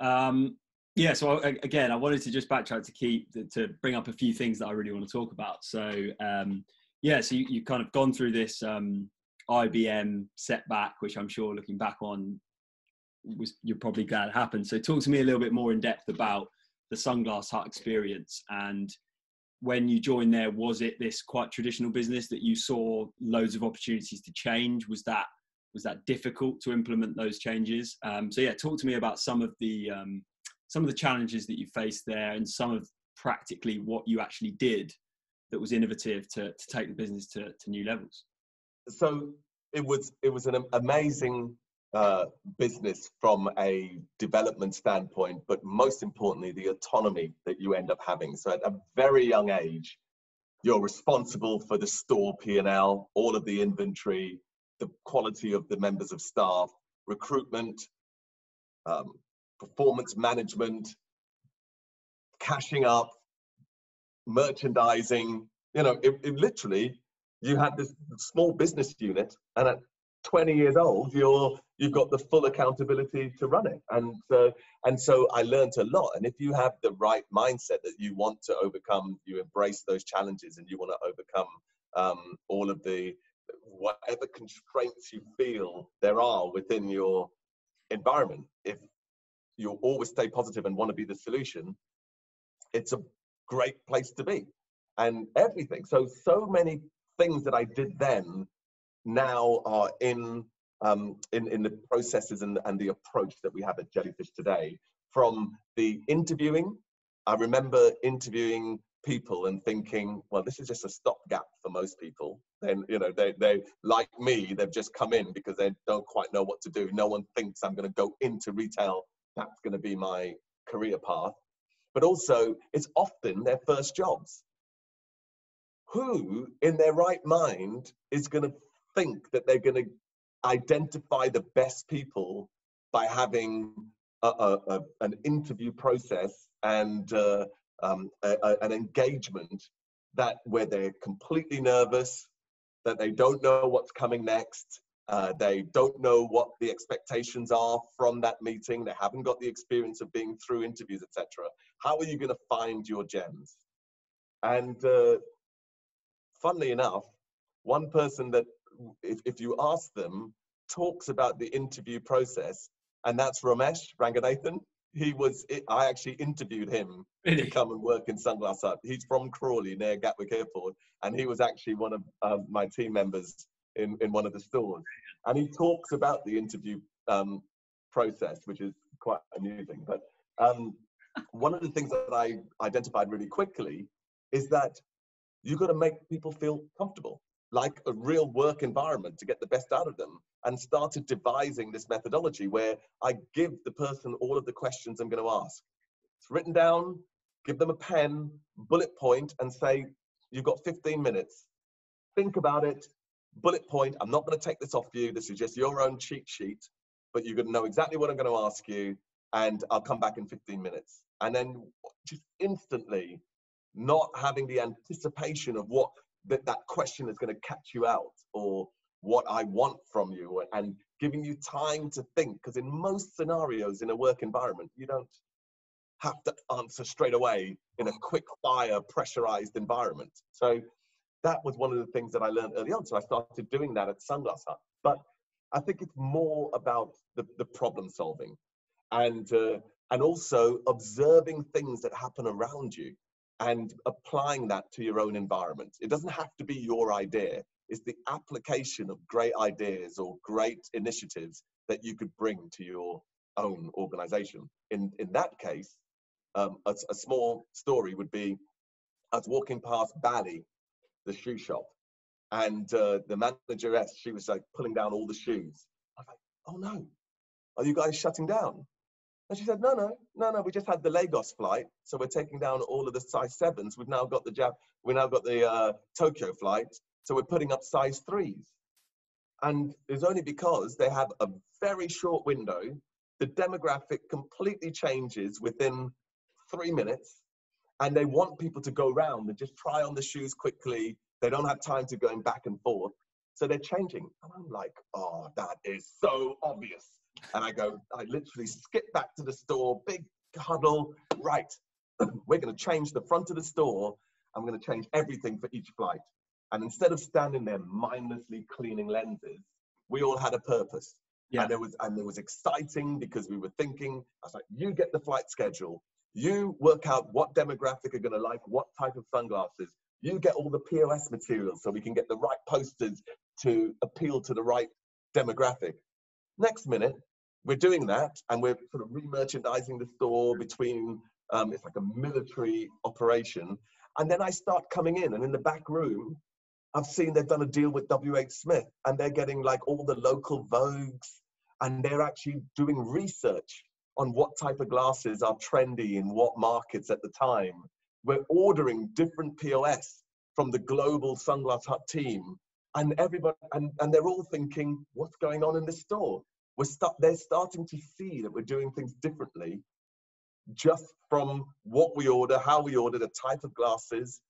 Um, yeah, so I, again, I wanted to just backtrack to keep to bring up a few things that I really want to talk about. So um, yeah, so you, you've kind of gone through this um, IBM setback, which I'm sure looking back on was you're probably glad it happened. So talk to me a little bit more in depth about the Sunglass Hut experience and when you joined there, was it this quite traditional business that you saw loads of opportunities to change? Was that was that difficult to implement those changes? Um, so yeah, talk to me about some of the um, some of the challenges that you faced there and some of practically what you actually did that was innovative to, to take the business to, to new levels? So it was it was an amazing uh, business from a development standpoint, but most importantly, the autonomy that you end up having. So at a very young age, you're responsible for the store P&L, all of the inventory, the quality of the members of staff, recruitment, um, performance management, cashing up, merchandising. You know, it, it literally, you had this small business unit, and at 20 years old, you're you've got the full accountability to run it. And so, and so I learned a lot. And if you have the right mindset that you want to overcome, you embrace those challenges, and you want to overcome um, all of the whatever constraints you feel there are within your environment. If you always stay positive and want to be the solution, it's a great place to be and everything. So, so many things that I did then now are in um, in, in the processes and, and the approach that we have at Jellyfish today. From the interviewing, I remember interviewing people and thinking, well, this is just a stopgap for most people. Then, you know, they, they, like me, they've just come in because they don't quite know what to do. No one thinks I'm going to go into retail. That's going to be my career path but also it's often their first jobs. Who in their right mind is going to think that they're going to identify the best people by having a, a, a, an interview process and uh, um, an engagement that where they're completely nervous, that they don't know what's coming next, uh, they don't know what the expectations are from that meeting. They haven't got the experience of being through interviews, etc. How are you going to find your gems? And uh, funnily enough, one person that, if, if you ask them, talks about the interview process, and that's Ramesh Ranganathan. He was, I actually interviewed him really? to come and work in Sunglass Hut. He's from Crawley near Gatwick Airport, and he was actually one of uh, my team members in, in one of the stores. And he talks about the interview um, process, which is quite amusing. But um, one of the things that I identified really quickly is that you've got to make people feel comfortable, like a real work environment to get the best out of them. And started devising this methodology where I give the person all of the questions I'm going to ask. It's written down, give them a pen, bullet point, and say, You've got 15 minutes. Think about it, bullet point. I'm not going to take this off you. This is just your own cheat sheet, but you're going to know exactly what I'm going to ask you, and I'll come back in 15 minutes. And then just instantly, not having the anticipation of what that that question is going to catch you out or what I want from you and giving you time to think. Because in most scenarios in a work environment, you don't have to answer straight away in a quick fire pressurized environment. So that was one of the things that I learned early on. So I started doing that at Sunglass Hut. But I think it's more about the, the problem solving and uh, and also observing things that happen around you and applying that to your own environment. It doesn't have to be your idea. It's the application of great ideas or great initiatives that you could bring to your own organization. In in that case, um, a, a, small story would be I was walking past Bally, the shoe shop, and uh, the manageress, she was like pulling down all the shoes. I was like, oh no, are you guys shutting down? And she said, no, no, no, no, we just had the Lagos flight. So we're taking down all of the size sevens. We've now got the Jap, we now got the uh, Tokyo flight. So we're putting up size threes. And it's only because they have a very short window. The demographic completely changes within three minutes and they want people to go around and just try on the shoes quickly. They don't have time to going back and forth. So they're changing. And I'm like, oh, that is so obvious. And I go, I literally skip back to the store, big huddle. Right, we're going to change the front of the store. I'm going to change everything for each flight. And instead of standing there mindlessly cleaning lenses, we all had a purpose. Yeah. And it was and it was exciting because we were thinking, I was like, you get the flight schedule, you work out what demographic are going to like what type of sunglasses. You get all the POS materials so we can get the right posters to appeal to the right demographic. Next minute, we're doing that and we're sort of re-merchandising the store between, um, it's like a military operation. And then I start coming in and in the back room, I've seen they've done a deal with WH Smith and they're getting like all the local Vogues and they're actually doing research on what type of glasses are trendy in what markets at the time. We're ordering different POS from the global Sunglass Hut team, and everybody, and, and they're all thinking, what's going on in the store? We're they're starting to see that we're doing things differently just from what we order, how we order, the type of glasses.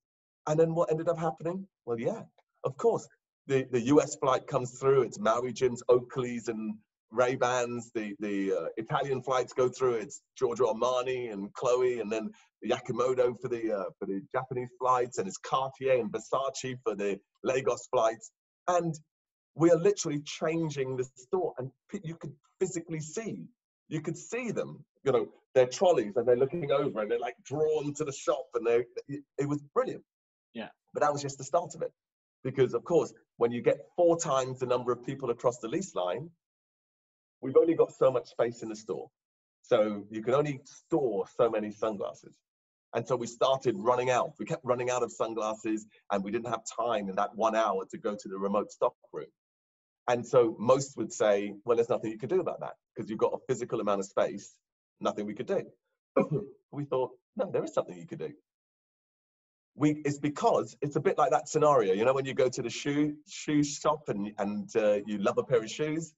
And then what ended up happening? Well, yeah, of course. The, the US flight comes through, it's Maui Jims, Oakleys, and Ray Bans, the the uh, Italian flights go through. It's Giorgio Armani and Chloe, and then Yakimoto for the uh, for the Japanese flights, and it's Cartier and Versace for the Lagos flights. And we are literally changing the store, and you could physically see, you could see them. You know, their trolleys, and they're looking over, and they're like drawn to the shop, and they it was brilliant. Yeah. But that was just the start of it, because of course, when you get four times the number of people across the lease line we've only got so much space in the store. So you can only store so many sunglasses. And so we started running out. We kept running out of sunglasses and we didn't have time in that one hour to go to the remote stock room. And so most would say, well, there's nothing you can do about that because you've got a physical amount of space, nothing we could do. we thought, no, there is something you could do. We, it's because it's a bit like that scenario, you know, when you go to the shoe shoe shop and and uh, you love a pair of shoes,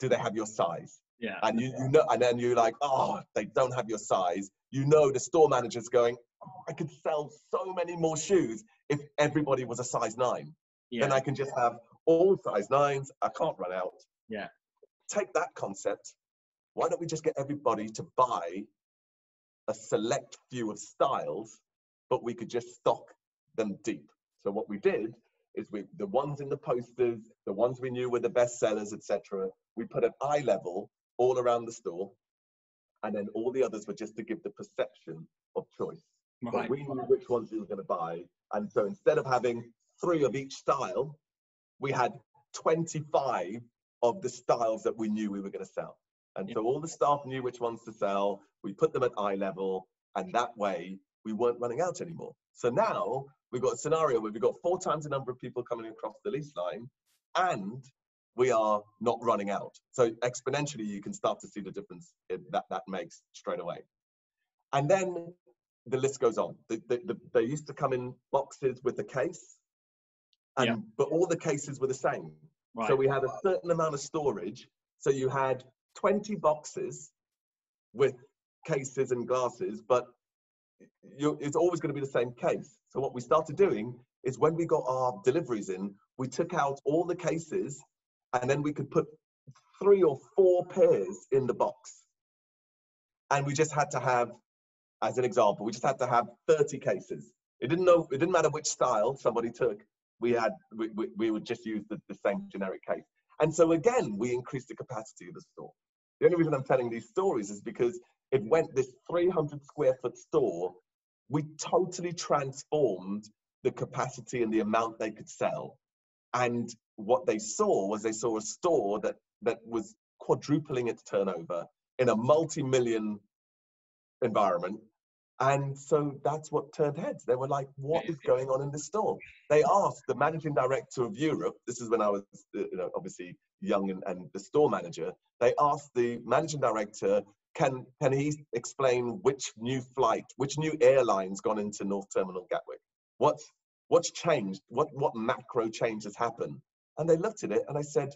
do they have your size? Yeah. And you, you know, and then you're like, oh, they don't have your size. You know, the store manager's going, oh, I could sell so many more shoes if everybody was a size nine. Yeah. Then I can just have all size nines. I can't run out. Yeah. Take that concept. Why don't we just get everybody to buy a select few of styles, but we could just stock them deep. So what we did is we the ones in the posters, the ones we knew were the best sellers, etc. We put an eye level all around the store, and then all the others were just to give the perception of choice. Right. we knew which ones we were going to buy, and so instead of having three of each style, we had 25 of the styles that we knew we were going to sell. And so all the staff knew which ones to sell. We put them at eye level, and that way we weren't running out anymore. So now we've got a scenario where we've got four times the number of people coming across the lease line, and we are not running out. So exponentially, you can start to see the difference that that makes straight away. And then the list goes on. The, the, the, they used to come in boxes with the case, and yeah. but all the cases were the same. Right. So we had a certain amount of storage. So you had 20 boxes with cases and glasses, but you, it's always going to be the same case. So what we started doing is when we got our deliveries in, we took out all the cases and then we could put three or four pairs in the box. And we just had to have, as an example, we just had to have 30 cases. It didn't know, it didn't matter which style somebody took. We had, we, we, we would just use the, the same generic case. And so again, we increased the capacity of the store. The only reason I'm telling these stories is because it went this 300 square foot store. We totally transformed the capacity and the amount they could sell. And what they saw was they saw a store that that was quadrupling its turnover in a multi-million environment. And so that's what turned heads. They were like, what is going on in the store? They asked the managing director of Europe, this is when I was uh, you know, obviously young and, and the store manager, they asked the managing director, can, can he explain which new flight, which new airline's gone into North Terminal Gatwick? What's, what's changed? What, what macro change has happened? And they looked at it and I said,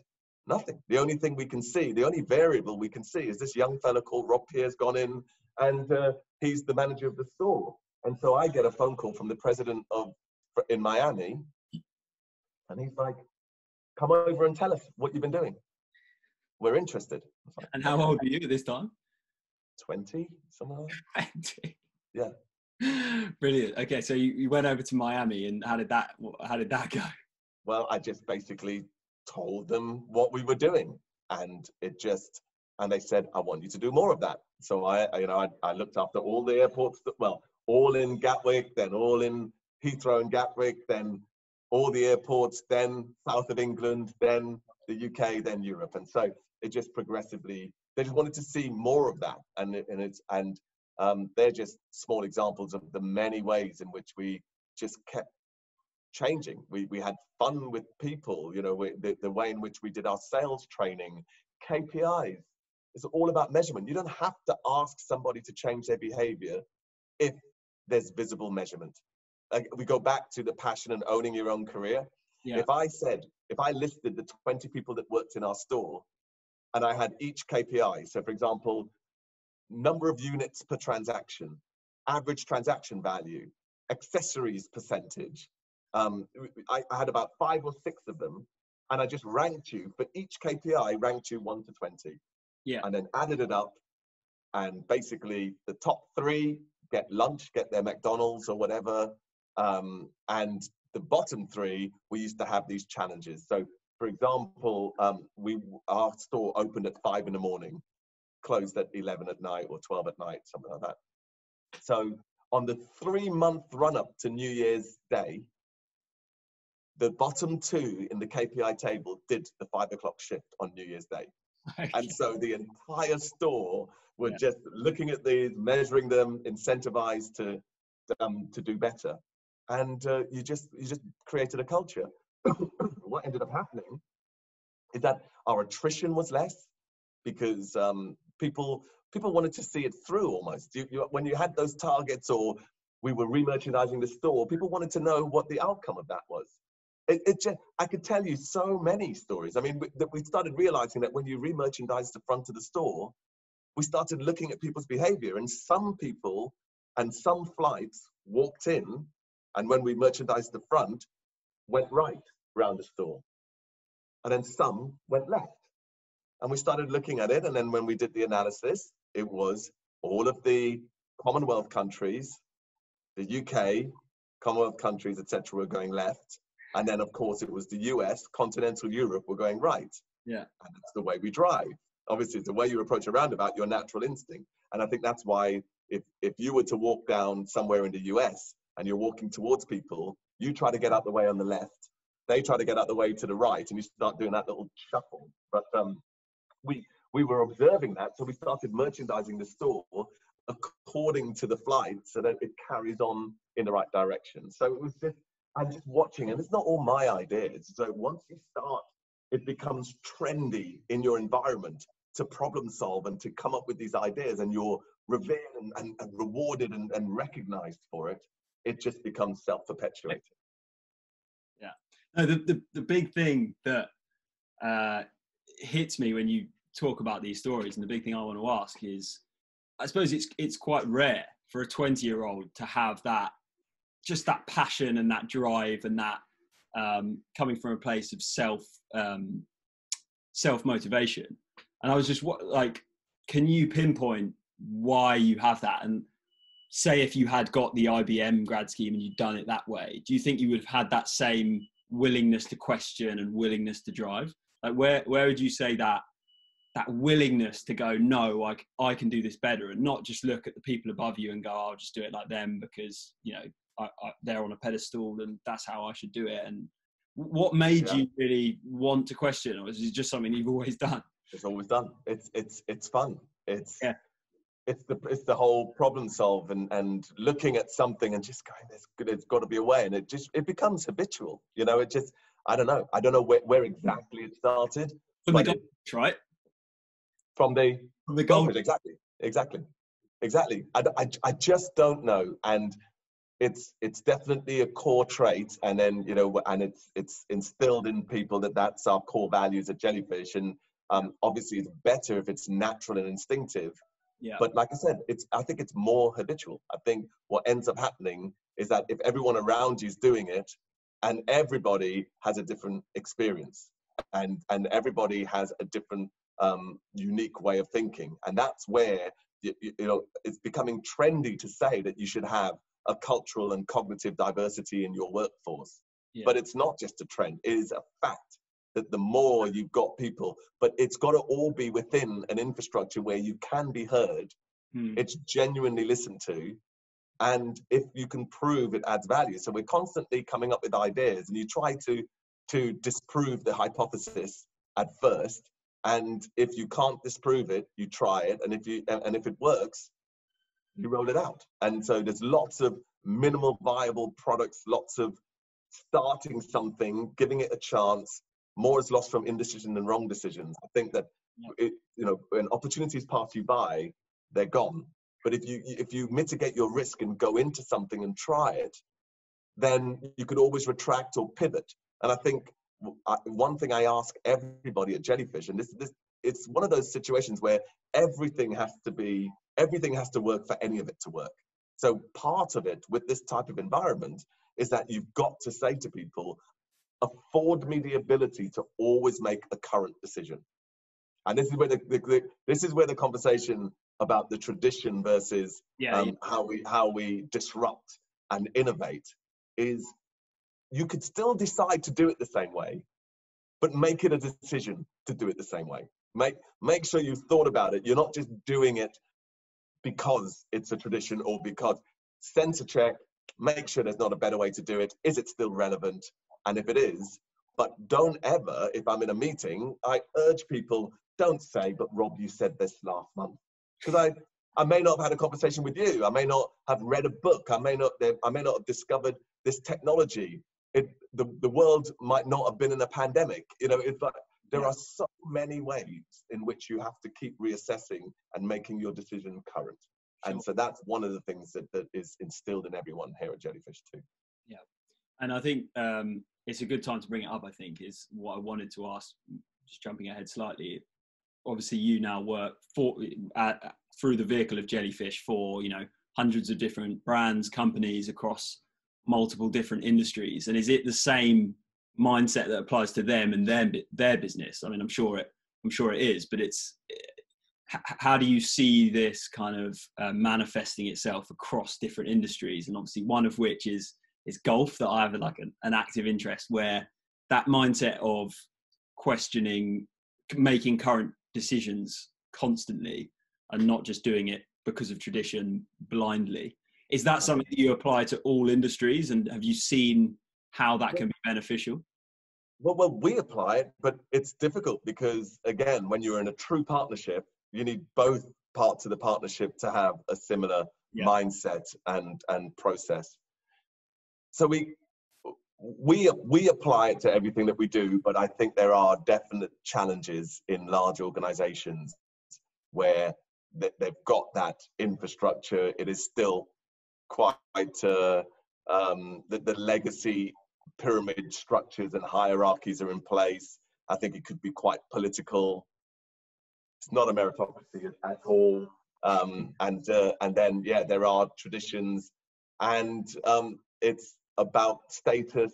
nothing. The only thing we can see, the only variable we can see is this young fella called Rob Pierre's gone in and uh, he's the manager of the store. And so I get a phone call from the president of in Miami and he's like, come over and tell us what you've been doing. We're interested. Like, and how old are you at this time? 20, something like 20. Yeah. Brilliant. Okay, so you, you went over to Miami, and how did that how did that go? Well, I just basically told them what we were doing, and it just and they said, "I want you to do more of that." So I, you know, I, I, looked after all the airports. That, well, all in Gatwick, then all in Heathrow and Gatwick, then all the airports, then south of England, then the UK, then Europe, and so it just progressively. They just wanted to see more of that, and and it's and um, they're just small examples of the many ways in which we just kept changing. We, we had fun with people, you know, we, the, the way in which we did our sales training, KPIs. It's all about measurement. You don't have to ask somebody to change their behavior if there's visible measurement. Like we go back to the passion and owning your own career. Yeah. If I said, if I listed the 20 people that worked in our store and I had each KPI, so for example, number of units per transaction, average transaction value, accessories percentage, um, I, I, had about five or six of them, and I just ranked you for each KPI, ranked you one to 20. Yeah. And then added it up, and basically the top three get lunch, get their McDonald's or whatever. Um, and the bottom three, we used to have these challenges. So, for example, um, we our store opened at five in the morning, closed at 11 at night or 12 at night, something like that. So, on the three month run up to New Year's Day, the bottom two in the KPI table did the five o'clock shift on New Year's Day. Okay. And so the entire store were yeah. just looking at these, measuring them, incentivized to um, to do better. And uh, you just you just created a culture. what ended up happening is that our attrition was less because um, people people wanted to see it through almost. You, you, when you had those targets or we were remerchandising the store, people wanted to know what the outcome of that was it, it just, I could tell you so many stories. I mean, we, that we started realizing that when you re-merchandise the front of the store, we started looking at people's behavior, and some people and some flights walked in, and when we merchandised the front, went right around the store, and then some went left. And we started looking at it, and then when we did the analysis, it was all of the Commonwealth countries, the UK, Commonwealth countries, etc., were going left, and then, of course, it was the US, continental Europe were going right. Yeah. And that's the way we drive. Obviously, the way you approach a roundabout, your natural instinct. And I think that's why if, if you were to walk down somewhere in the US and you're walking towards people, you try to get out the way on the left. They try to get out the way to the right, and you start doing that little shuffle. But um, we we were observing that, so we started merchandising the store according to the flight, so that it carries on in the right direction. So it was just and just watching, and it's not all my ideas. So once you start, it becomes trendy in your environment to problem solve and to come up with these ideas, and you're revered and, and, and rewarded and, and recognized for it. It just becomes self perpetuating. Yeah. No, the, the, the big thing that uh, hits me when you talk about these stories, and the big thing I want to ask is I suppose it's it's quite rare for a 20 year old to have that just that passion and that drive and that um, coming from a place of self um, self motivation. And I was just what like, can you pinpoint why you have that? And say if you had got the IBM grad scheme and you'd done it that way, do you think you would have had that same willingness to question and willingness to drive? Like where where would you say that that willingness to go, no, I, I can do this better, and not just look at the people above you and go, I'll just do it like them because you know I, I, they're on a pedestal and that's how I should do it. And what made yeah. you really want to question, or is it just something you've always done? It's always done. It's it's it's fun. It's yeah. It's the it's the whole problem solve and, and looking at something and just going, there's there's got to be a way, and it just it becomes habitual. You know, it just I don't know. I don't know where, where exactly it started. From the gold, right? From the from the gold, exactly, exactly, exactly. I, I, I just don't know, and it's it's definitely a core trait and then you know and it's it's instilled in people that that's our core values at jellyfish and um, obviously it's better if it's natural and instinctive yeah. but like i said it's i think it's more habitual i think what ends up happening is that if everyone around you is doing it and everybody has a different experience and and everybody has a different um, unique way of thinking and that's where you, you know it's becoming trendy to say that you should have a cultural and cognitive diversity in your workforce. Yeah. But it's not just a trend, it is a fact that the more you've got people, but it's got to all be within an infrastructure where you can be heard, hmm. it's genuinely listened to, and if you can prove it adds value. So we're constantly coming up with ideas, and you try to to disprove the hypothesis at first, and if you can't disprove it, you try it, and if you and if it works, you roll it out. And so there's lots of minimal viable products, lots of starting something, giving it a chance. More is lost from indecision than wrong decisions. I think that it, you know when opportunities pass you by, they're gone. But if you if you mitigate your risk and go into something and try it, then you could always retract or pivot. And I think one thing I ask everybody at Jellyfish, and this this it's one of those situations where everything has to be everything has to work for any of it to work. So part of it with this type of environment is that you've got to say to people, afford me the ability to always make a current decision. And this is where the, the, the this is where the conversation about the tradition versus yeah, um, yeah. how we how we disrupt and innovate is you could still decide to do it the same way, but make it a decision to do it the same way. Make make sure you've thought about it. You're not just doing it because it's a tradition or because censor check, make sure there's not a better way to do it. Is it still relevant? And if it is, but don't ever, if I'm in a meeting, I urge people, don't say, but Rob, you said this last month. Because I, I may not have had a conversation with you. I may not have read a book. I may not, I may not have discovered this technology. It, the, the world might not have been in a pandemic. You know, it's like there are so many ways in which you have to keep reassessing and making your decision current. Sure. And so that's one of the things that, that is instilled in everyone here at Jellyfish too. Yeah. And I think um, it's a good time to bring it up, I think, is what I wanted to ask, just jumping ahead slightly. Obviously, you now work for uh, through the vehicle of Jellyfish for, you know, hundreds of different brands, companies across multiple different industries. And is it the same mindset that applies to them and their their business. I mean, I'm sure it I'm sure it is, but it's how do you see this kind of uh, manifesting itself across different industries and obviously one of which is is golf that i have like an, an active interest where that mindset of questioning making current decisions constantly and not just doing it because of tradition blindly is that something that you apply to all industries and have you seen how that can be beneficial? Well, well, we apply it, but it's difficult because again, when you're in a true partnership, you need both parts of the partnership to have a similar yeah. mindset and and process. So we we we apply it to everything that we do, but I think there are definite challenges in large organizations where they've got that infrastructure. It is still quite uh, um, the, the legacy pyramid structures and hierarchies are in place. I think it could be quite political. It's not a meritocracy at all. Um, and uh, and then yeah, there are traditions, and um, it's about status.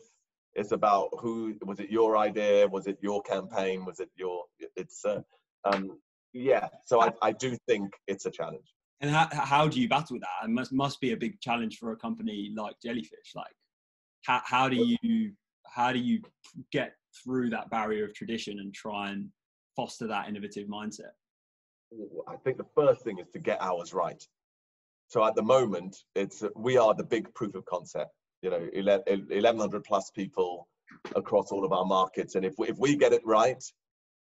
It's about who was it your idea? Was it your campaign? Was it your? It's uh, um, yeah. So I, I do think it's a challenge. And how, how do you battle that? It must must be a big challenge for a company like Jellyfish. Like, how how do you how do you get through that barrier of tradition and try and foster that innovative mindset? I think the first thing is to get ours right. So at the moment, it's we are the big proof of concept. You know, 1100 plus people across all of our markets, and if we, if we get it right,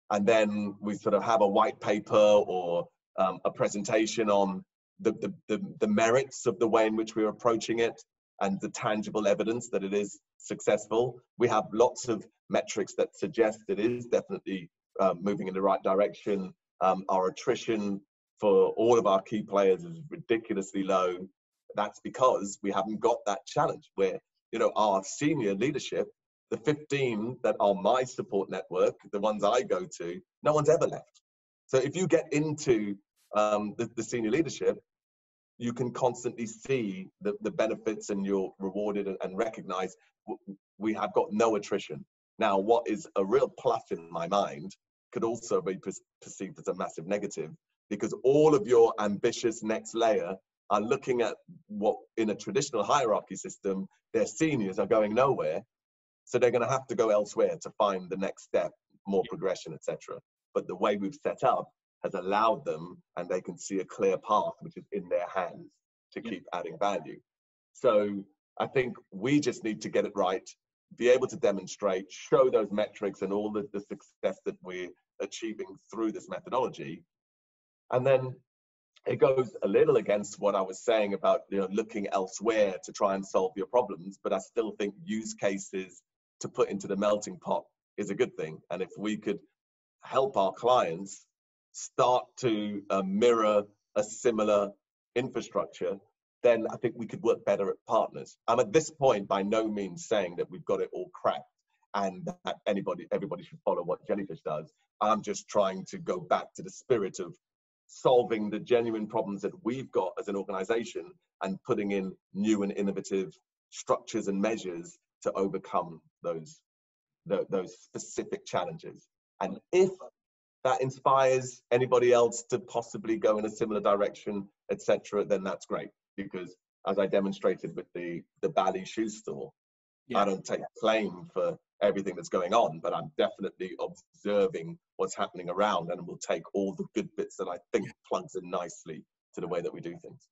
and then we sort of have a white paper or um, a presentation on the, the, the, the merits of the way in which we're approaching it and the tangible evidence that it is successful. We have lots of metrics that suggest it is definitely uh, moving in the right direction. Um, our attrition for all of our key players is ridiculously low. That's because we haven't got that challenge where, you know, our senior leadership, the 15 that are my support network, the ones I go to, no one's ever left. So if you get into um, the, the senior leadership, you can constantly see the, the benefits and you're rewarded and, and recognize we have got no attrition. Now, what is a real plus in my mind could also be per- perceived as a massive negative because all of your ambitious next layer are looking at what in a traditional hierarchy system, their seniors are going nowhere. So they're going to have to go elsewhere to find the next step, more progression, etc. But the way we've set up has allowed them and they can see a clear path which is in their hands to keep adding value. So I think we just need to get it right, be able to demonstrate, show those metrics and all the, the success that we're achieving through this methodology. And then it goes a little against what I was saying about you know looking elsewhere to try and solve your problems, but I still think use cases to put into the melting pot is a good thing. And if we could help our clients start to uh, mirror a similar infrastructure, then I think we could work better at partners. I'm at this point by no means saying that we've got it all cracked and that anybody, everybody should follow what Jellyfish does. I'm just trying to go back to the spirit of solving the genuine problems that we've got as an organization and putting in new and innovative structures and measures to overcome those, those specific challenges. And if that inspires anybody else to possibly go in a similar direction, etc., then that's great. Because as I demonstrated with the the Bally shoe store, yeah. I don't take claim for everything that's going on, but I'm definitely observing what's happening around, and will take all the good bits that I think plugs in nicely to the way that we do things.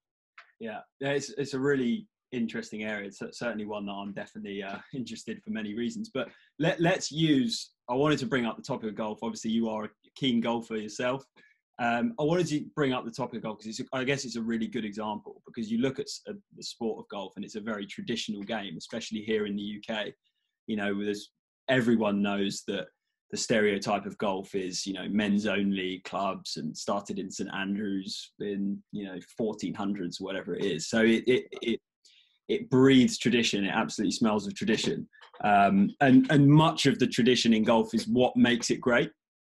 Yeah, it's it's a really interesting area. It's certainly one that I'm definitely uh, interested for many reasons. But let let's use. I wanted to bring up the topic of golf. Obviously, you are a keen golfer yourself. Um, I wanted to bring up the topic of golf because I guess it's a really good example because you look at uh, the sport of golf and it's a very traditional game, especially here in the UK. You know, there's everyone knows that the stereotype of golf is you know men's only clubs and started in St Andrews in you know 1400s whatever it is. So it it it, it breathes tradition. It absolutely smells of tradition. Um, and and much of the tradition in golf is what makes it great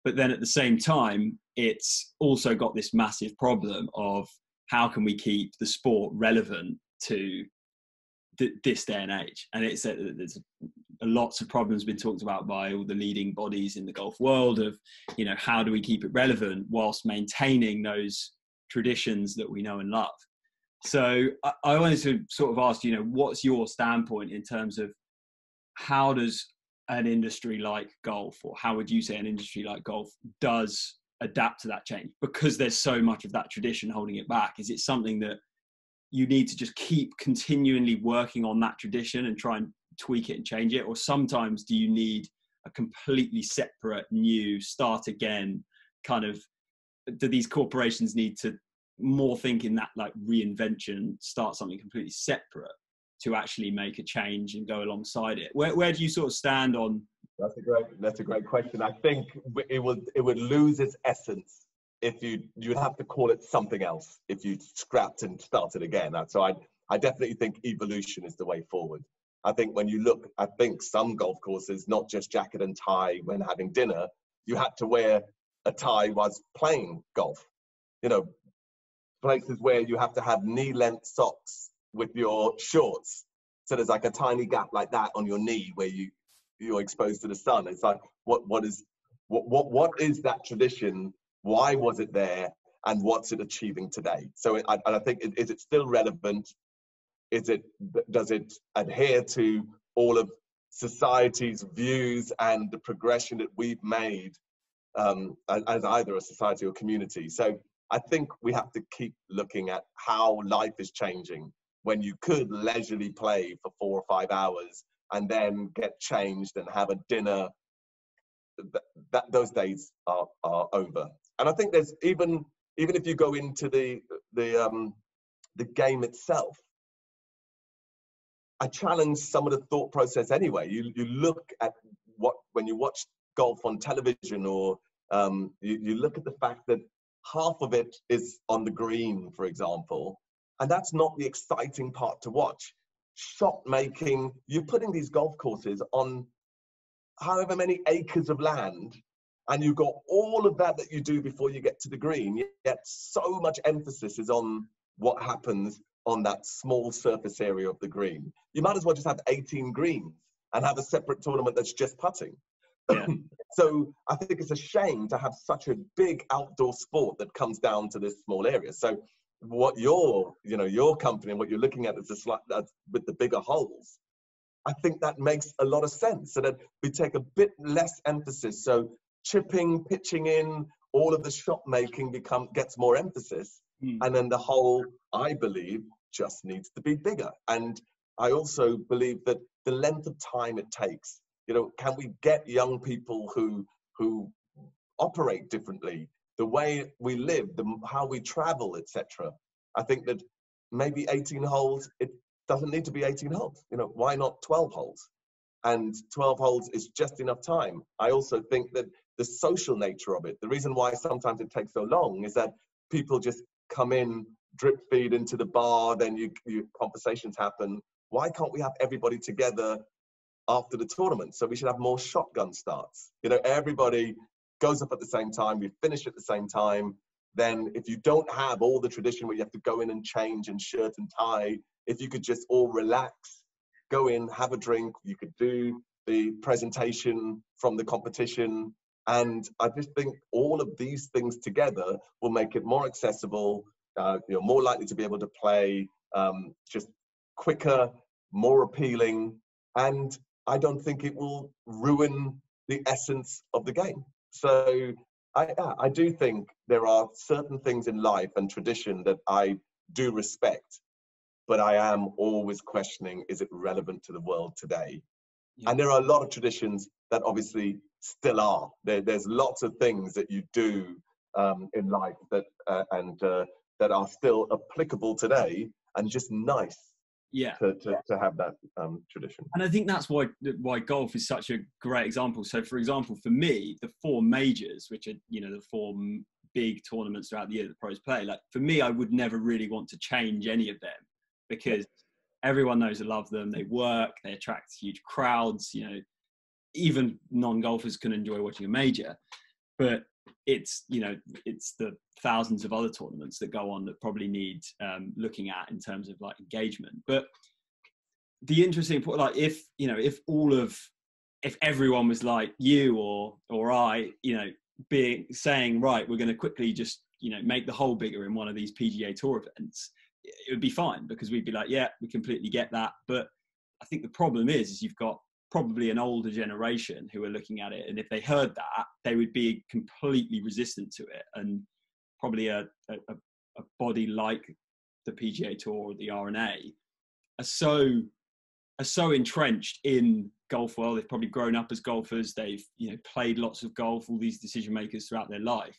but then at the same time it's also got this massive problem of how can we keep the sport relevant to th- this day and age? And it's a, there's lots of problems been talked about by all the leading bodies in the golf world of you know how do we keep it relevant whilst maintaining those traditions that we know and love? So I, I wanted to sort of ask you know what's your standpoint in terms of how does an industry like golf, or how would you say an industry like golf does adapt to that change because there's so much of that tradition holding it back? Is it something that you need to just keep continually working on that tradition and try and tweak it and change it? Or sometimes do you need a completely separate, new, start again kind of? Do these corporations need to more think in that like reinvention, start something completely separate? To actually make a change and go alongside it? Where, where do you sort of stand on? That's a great that's a great question. I think it would it would lose its essence if you you'd have to call it something else if you scrapped and started again. Uh, so I I definitely think evolution is the way forward. I think when you look, I think some golf courses, not just jacket and tie when having dinner, you had to wear a tie whilst playing golf. You know, places where you have to have knee length socks with your shorts So there's like a tiny gap like that on your knee where you you're exposed to the sun. It's like what what is what what what is that tradition? Why was it there? And what's it achieving today? So I, and I think is it still relevant? Is it does it adhere to all of society's views and the progression that we've made um, as, as either a society or community? So I think we have to keep looking at how life is changing when you could leisurely play for four or five hours and then get changed and have a dinner. That, that those days are, are over. And I think there's even even if you go into the the um, the game itself, I challenge some of the thought process anyway. You you look at what when you watch golf on television or um, you, you look at the fact that half of it is on the green, for example, and that's not the exciting part to watch. Shot making, you're putting these golf courses on however many acres of land, and you've got all of that that you do before you get to the green, yet so much emphasis is on what happens on that small surface area of the green. You might as well just have 18 greens and have a separate tournament that's just putting. Yeah. so I think it's a shame to have such a big outdoor sport that comes down to this small area. So what your you know your company and what you're looking at is just like uh, with the bigger holes. I think that makes a lot of sense. So that we take a bit less emphasis. So chipping, pitching in, all of the shot making become gets more emphasis, mm. and then the whole I believe, just needs to be bigger. And I also believe that the length of time it takes you know can we get young people who who operate differently the way we live the how we travel etc i think that maybe 18 holes it doesn't need to be 18 holes you know why not 12 holes and 12 holes is just enough time i also think that the social nature of it the reason why sometimes it takes so long is that people just come in drip feed into the bar then you, you conversations happen why can't we have everybody together after the tournament. So we should have more shotgun starts. You know, everybody goes up at the same time, we finish at the same time. Then, if you don't have all the tradition where you have to go in and change and shirt and tie, if you could just all relax, go in, have a drink, you could do the presentation from the competition. And I just think all of these things together will make it more accessible, uh, you know, more likely to be able to play, um, just quicker, more appealing, and I don't think it will ruin the essence of the game. So I, I do think there are certain things in life and tradition that I do respect, but I am always questioning is it relevant to the world today? Yeah. And there are a lot of traditions that obviously still are. There, there's lots of things that you do um, in life that uh, and uh, that are still applicable today and just nice yeah. to, to, to have that um, tradition. And i think that's why why golf is such a great example. So for example for me the four majors which are you know the four big tournaments throughout the year that the pros play like for me i would never really want to change any of them because everyone knows and love them they work they attract huge crowds you know. Even non-golfers can enjoy watching a major. But it's you know it's the thousands of other tournaments that go on that probably need um, looking at in terms of like engagement. But the interesting point like if you know if all of if everyone was like you or or i you know being saying right we're going to quickly just you know make the hole bigger in one of these pga tour events it would be fine because we'd be like yeah we completely get that. But i think the problem is is you've got probably an older generation who are looking at it and if they heard that they would be completely resistant to it and probably a, a, a body like the pga tour or the R&A are so are so entrenched in golf world. They've probably grown up as golfers. They've you know played lots of golf all these decision makers throughout their life.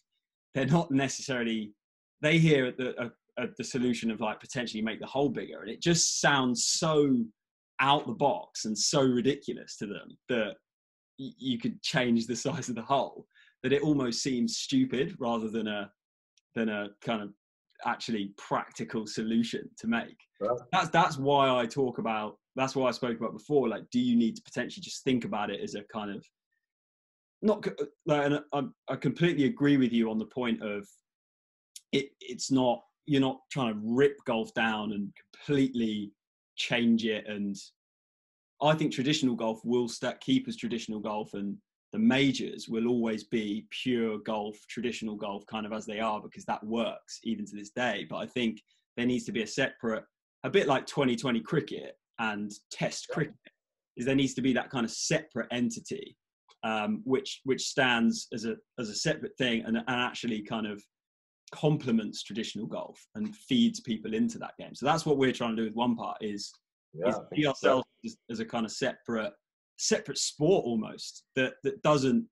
They're not necessarily they hear the, the solution of like potentially make the hole bigger and it just sounds so out the box and so ridiculous to them that you could change the size of the hole that it almost seems stupid rather than a than a kind of actually practical solution to make yeah. that's that's why i talk about that's why i spoke about before like do you need to potentially just think about it as a kind of not uh, like and I, I completely agree with you on the point of it it's not you're not trying to rip golf down and completely change it and I think traditional golf will st- keep as traditional golf, and the majors will always be pure golf, traditional golf, kind of as they are, because that works even to this day. But I think there needs to be a separate, a bit like 2020 cricket and Test cricket, is there needs to be that kind of separate entity, um, which which stands as a as a separate thing and, and actually kind of complements traditional golf and feeds people into that game. So that's what we're trying to do with one part is, yeah, is see ourselves so. as, as, a kind of separate separate sport almost that that doesn't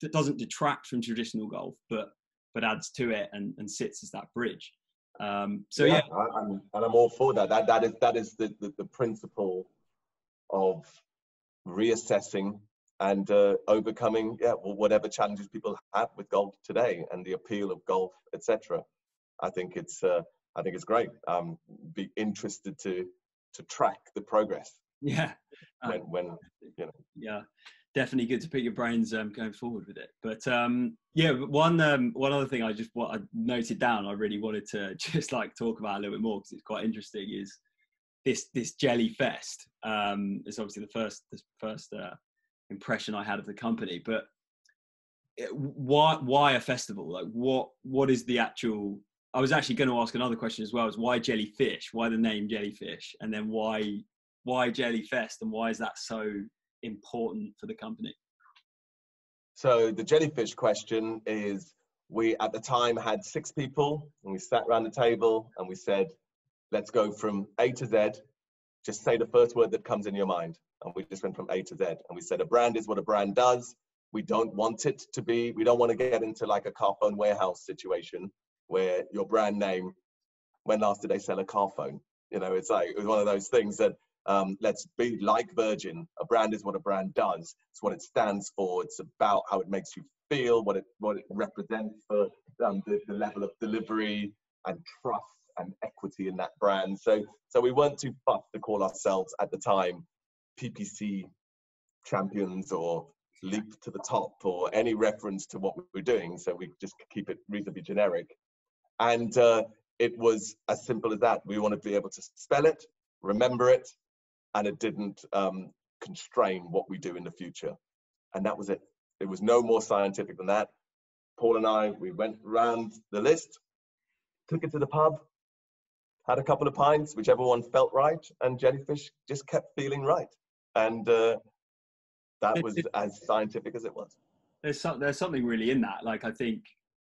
that doesn't detract from traditional golf, but but adds to it and, and sits as that bridge. Um, so yeah, yeah. I, am and I'm all for that. That that is that is the, the, the principle of reassessing and uh, overcoming yeah whatever challenges people have with golf today and the appeal of golf etc i think it's uh, i think it's great. Um be interested to to track the progress. Yeah. When, when you know. yeah. Definitely good to put your brains um, going forward with it. But um yeah one um one other thing i just what i noted down i really wanted to just like talk about a little bit more because it's quite interesting is this this Jellyfest. Um it's obviously the first the first uh impression I had of the company. But it, why why a festival? Like what what is the actual? I was actually going to ask another question as well: is why jellyfish? Why the name jellyfish? And then why why Jellyfest? And why is that so important for the company? So the jellyfish question is we at the time had six people and we sat around the table and we said, let's go from A to Z. Just say the first word that comes in your mind and we just went from A to Z. And we said a brand is what a brand does. We don't want it to be, we don't want to get into like a Carphone warehouse situation where your brand name, when last did they sell a Carphone? You know, it's like, it was one of those things that um, let's be like Virgin. A brand is what a brand does. It's what it stands for. It's about how it makes you feel, what it what it represents for um, the, the level of delivery and trust and equity in that brand. So so we weren't too fussed to call ourselves at the time PPC champions or leap to the top or any reference to what we were doing. So we just keep it reasonably generic. And uh, it was as simple as that. We want to be able to spell it, remember it, and it didn't um, constrain what we do in the future. And that was it. It was no more scientific than that. Paul and I, we went around the list, took it to the pub, had a couple of pints, whichever one felt right, and jellyfish just kept feeling right and uh, that was as scientific as it was. There's some, there's something really in that. Like I think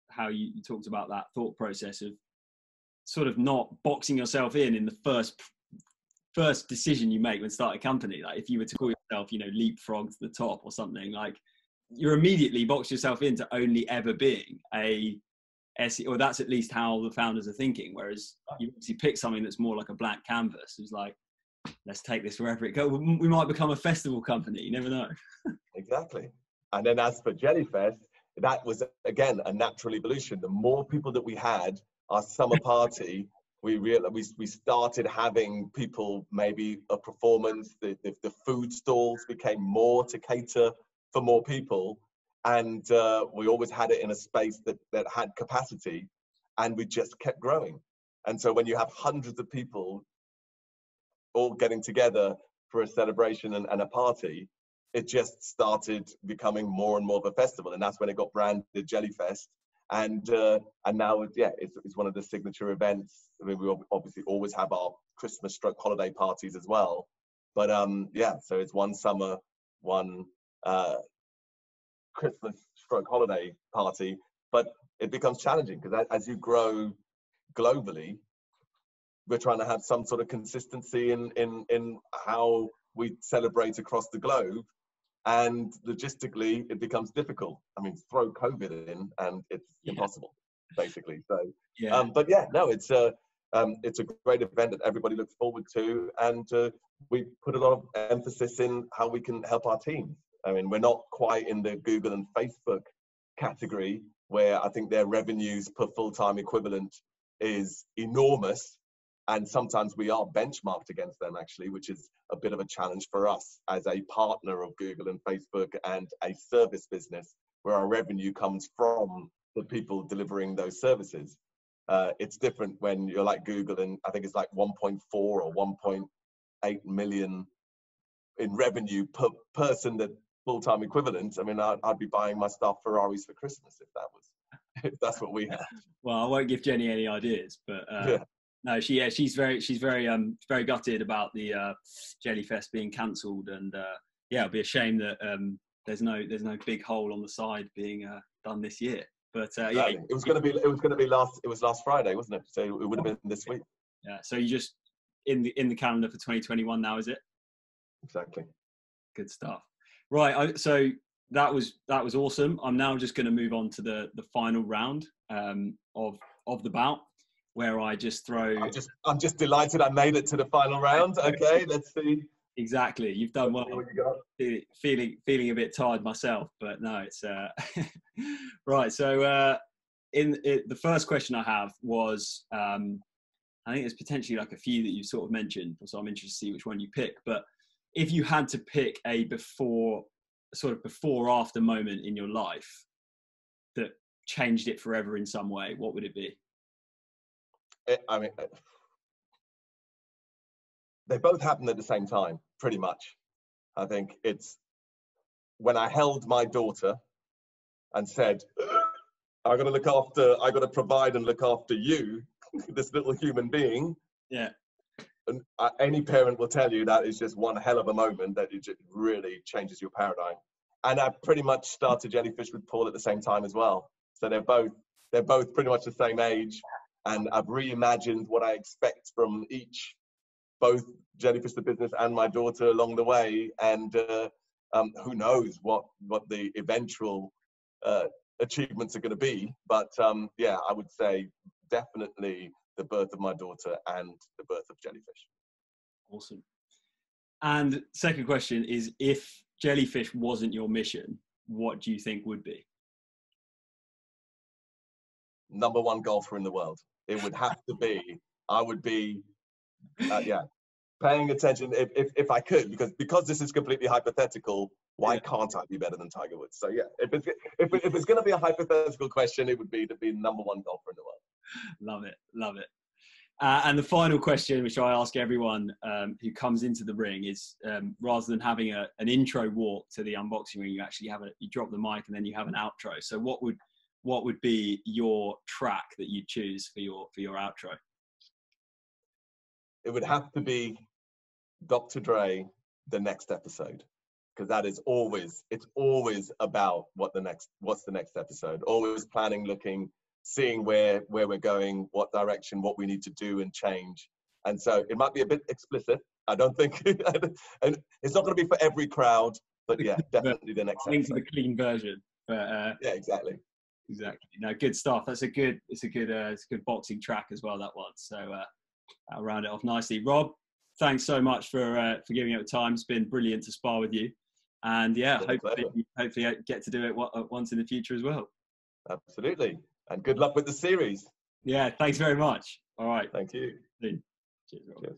how you, you talked about that thought process of sort of not boxing yourself in in the first first decision you make when start a company. Like if you were to call yourself, you know, leapfrog to the top or something, like you're immediately box yourself into only ever being a SE, or that's at least how the founders are thinking. Whereas you obviously pick something that's more like a blank canvas. It's like let's take this wherever it goes. We might become a festival company. You never know. exactly. And then as for Jellyfest, that was again a natural evolution. The more people that we had, our summer party, we realized we, we started having people maybe a performance. The, the, the food stalls became more to cater for more people, and uh, we always had it in a space that that had capacity, and we just kept growing. And so when you have hundreds of people all getting together for a celebration and, and a party, it just started becoming more and more of a festival, and that's when it got branded Jellyfest. And uh, and now, yeah, it's, it's one of the signature events. I mean, we obviously always have our Christmas stroke holiday parties as well, but um, yeah, so it's one summer, one uh, Christmas stroke holiday party. But it becomes challenging because as you grow globally, we're trying to have some sort of consistency in in in how we celebrate across the globe. And logistically it becomes difficult. I mean throw covid in and it's yeah. impossible basically. So yeah. um, but yeah no it's a um, it's a great event that everybody looks forward to. And uh, we put a lot of emphasis in how we can help our teams i mean we're not quite in the google and facebook category where i think their revenues per full-time equivalent is enormous and sometimes we are benchmarked against them actually which is a bit of a challenge for us as a partner of google and facebook and a service business where our revenue comes from the people delivering those services uh, it's different when you're like google and i think it's like 1.4 or 1.8 million in revenue per person that full-time equivalent, I mean, I'd, I'd be buying my staff Ferraris for Christmas if that was if that's what we had. Well, I won't give Jenny any ideas, but uh, yeah. No, she yeah, she's very she's very um very gutted about the uh, Jellyfest being cancelled, and uh, yeah, it'll be a shame that um there's no there's no big hole on the side being uh, done this year. But uh, yeah, it was going to be it was going to be last it was last Friday, wasn't it? So it would have been this week. Yeah. So you just in the in the calendar for 2021 now, is it? Exactly. Good stuff. Right. I, so that was that was awesome. I'm now just going to move on to the the final round um, of of the bout, where I just throw. I'm just I'm just delighted I made it to the final round. Okay, let's see. Exactly, you've done well. You feeling feeling a bit tired myself, but no, it's uh... right. So uh, in it, the first question I have was, um, I think there's potentially like a few that you sort of mentioned, so I'm interested to see which one you pick. But if you had to pick a before, sort of before after moment in your life that changed it forever in some way, what would it be? It, I mean, they both happened at the same time, pretty much. I think it's when I held my daughter and said, I got to look after, I got to provide and look after you, this little human being. Yeah and uh, any parent will tell you that is just one hell of a moment that it really changes your paradigm. And I pretty much started Jellyfish with Paul at the same time as well. So they're both they're both pretty much the same age, and I've reimagined what I expect from each, both Jellyfish the business and my daughter along the way. And uh, um, who knows what what the eventual uh, achievements are going to be? But um, yeah, I would say definitely the birth of my daughter and the birth of jellyfish. Awesome. And second question is if jellyfish wasn't your mission, what do you think would be? Number one golfer in the world. It would have to be, I would be, uh, yeah, paying attention if, if, if I could, because because this is completely hypothetical, why yeah. can't I be better than Tiger Woods? So yeah, if it's, if, if it's going to be a hypothetical question, it would be to be number one golfer in the world love it, love it. Uh, and the final question, which I ask everyone um, who comes into the ring, is um, rather than having a, an intro walk to the unboxing ring, you actually have a you drop the mic and then you have an outro. So what would what would be your track that you choose for your for your outro? It would have to be Dr. Dre, the next episode, because that is always it's always about what the next what's the next episode. Always planning, looking seeing where where we're going, what direction, what we need to do and change. And so it might be a bit explicit. I don't think, and it's not going to be for every crowd, but yeah, definitely the next. Into the clean version, but uh, yeah, exactly, exactly. No, good stuff. That's a good. It's a good. Uh, it's a good boxing track as well. That one. So uh, I'll round it off nicely. Rob, thanks so much for uh, for giving up time. It's been brilliant to spar with you, and yeah, hopefully, hopefully I get to do it once in the future as well. Absolutely and good luck with the series. Yeah, thanks very much. All right. Thank you. Cheers. Cheers.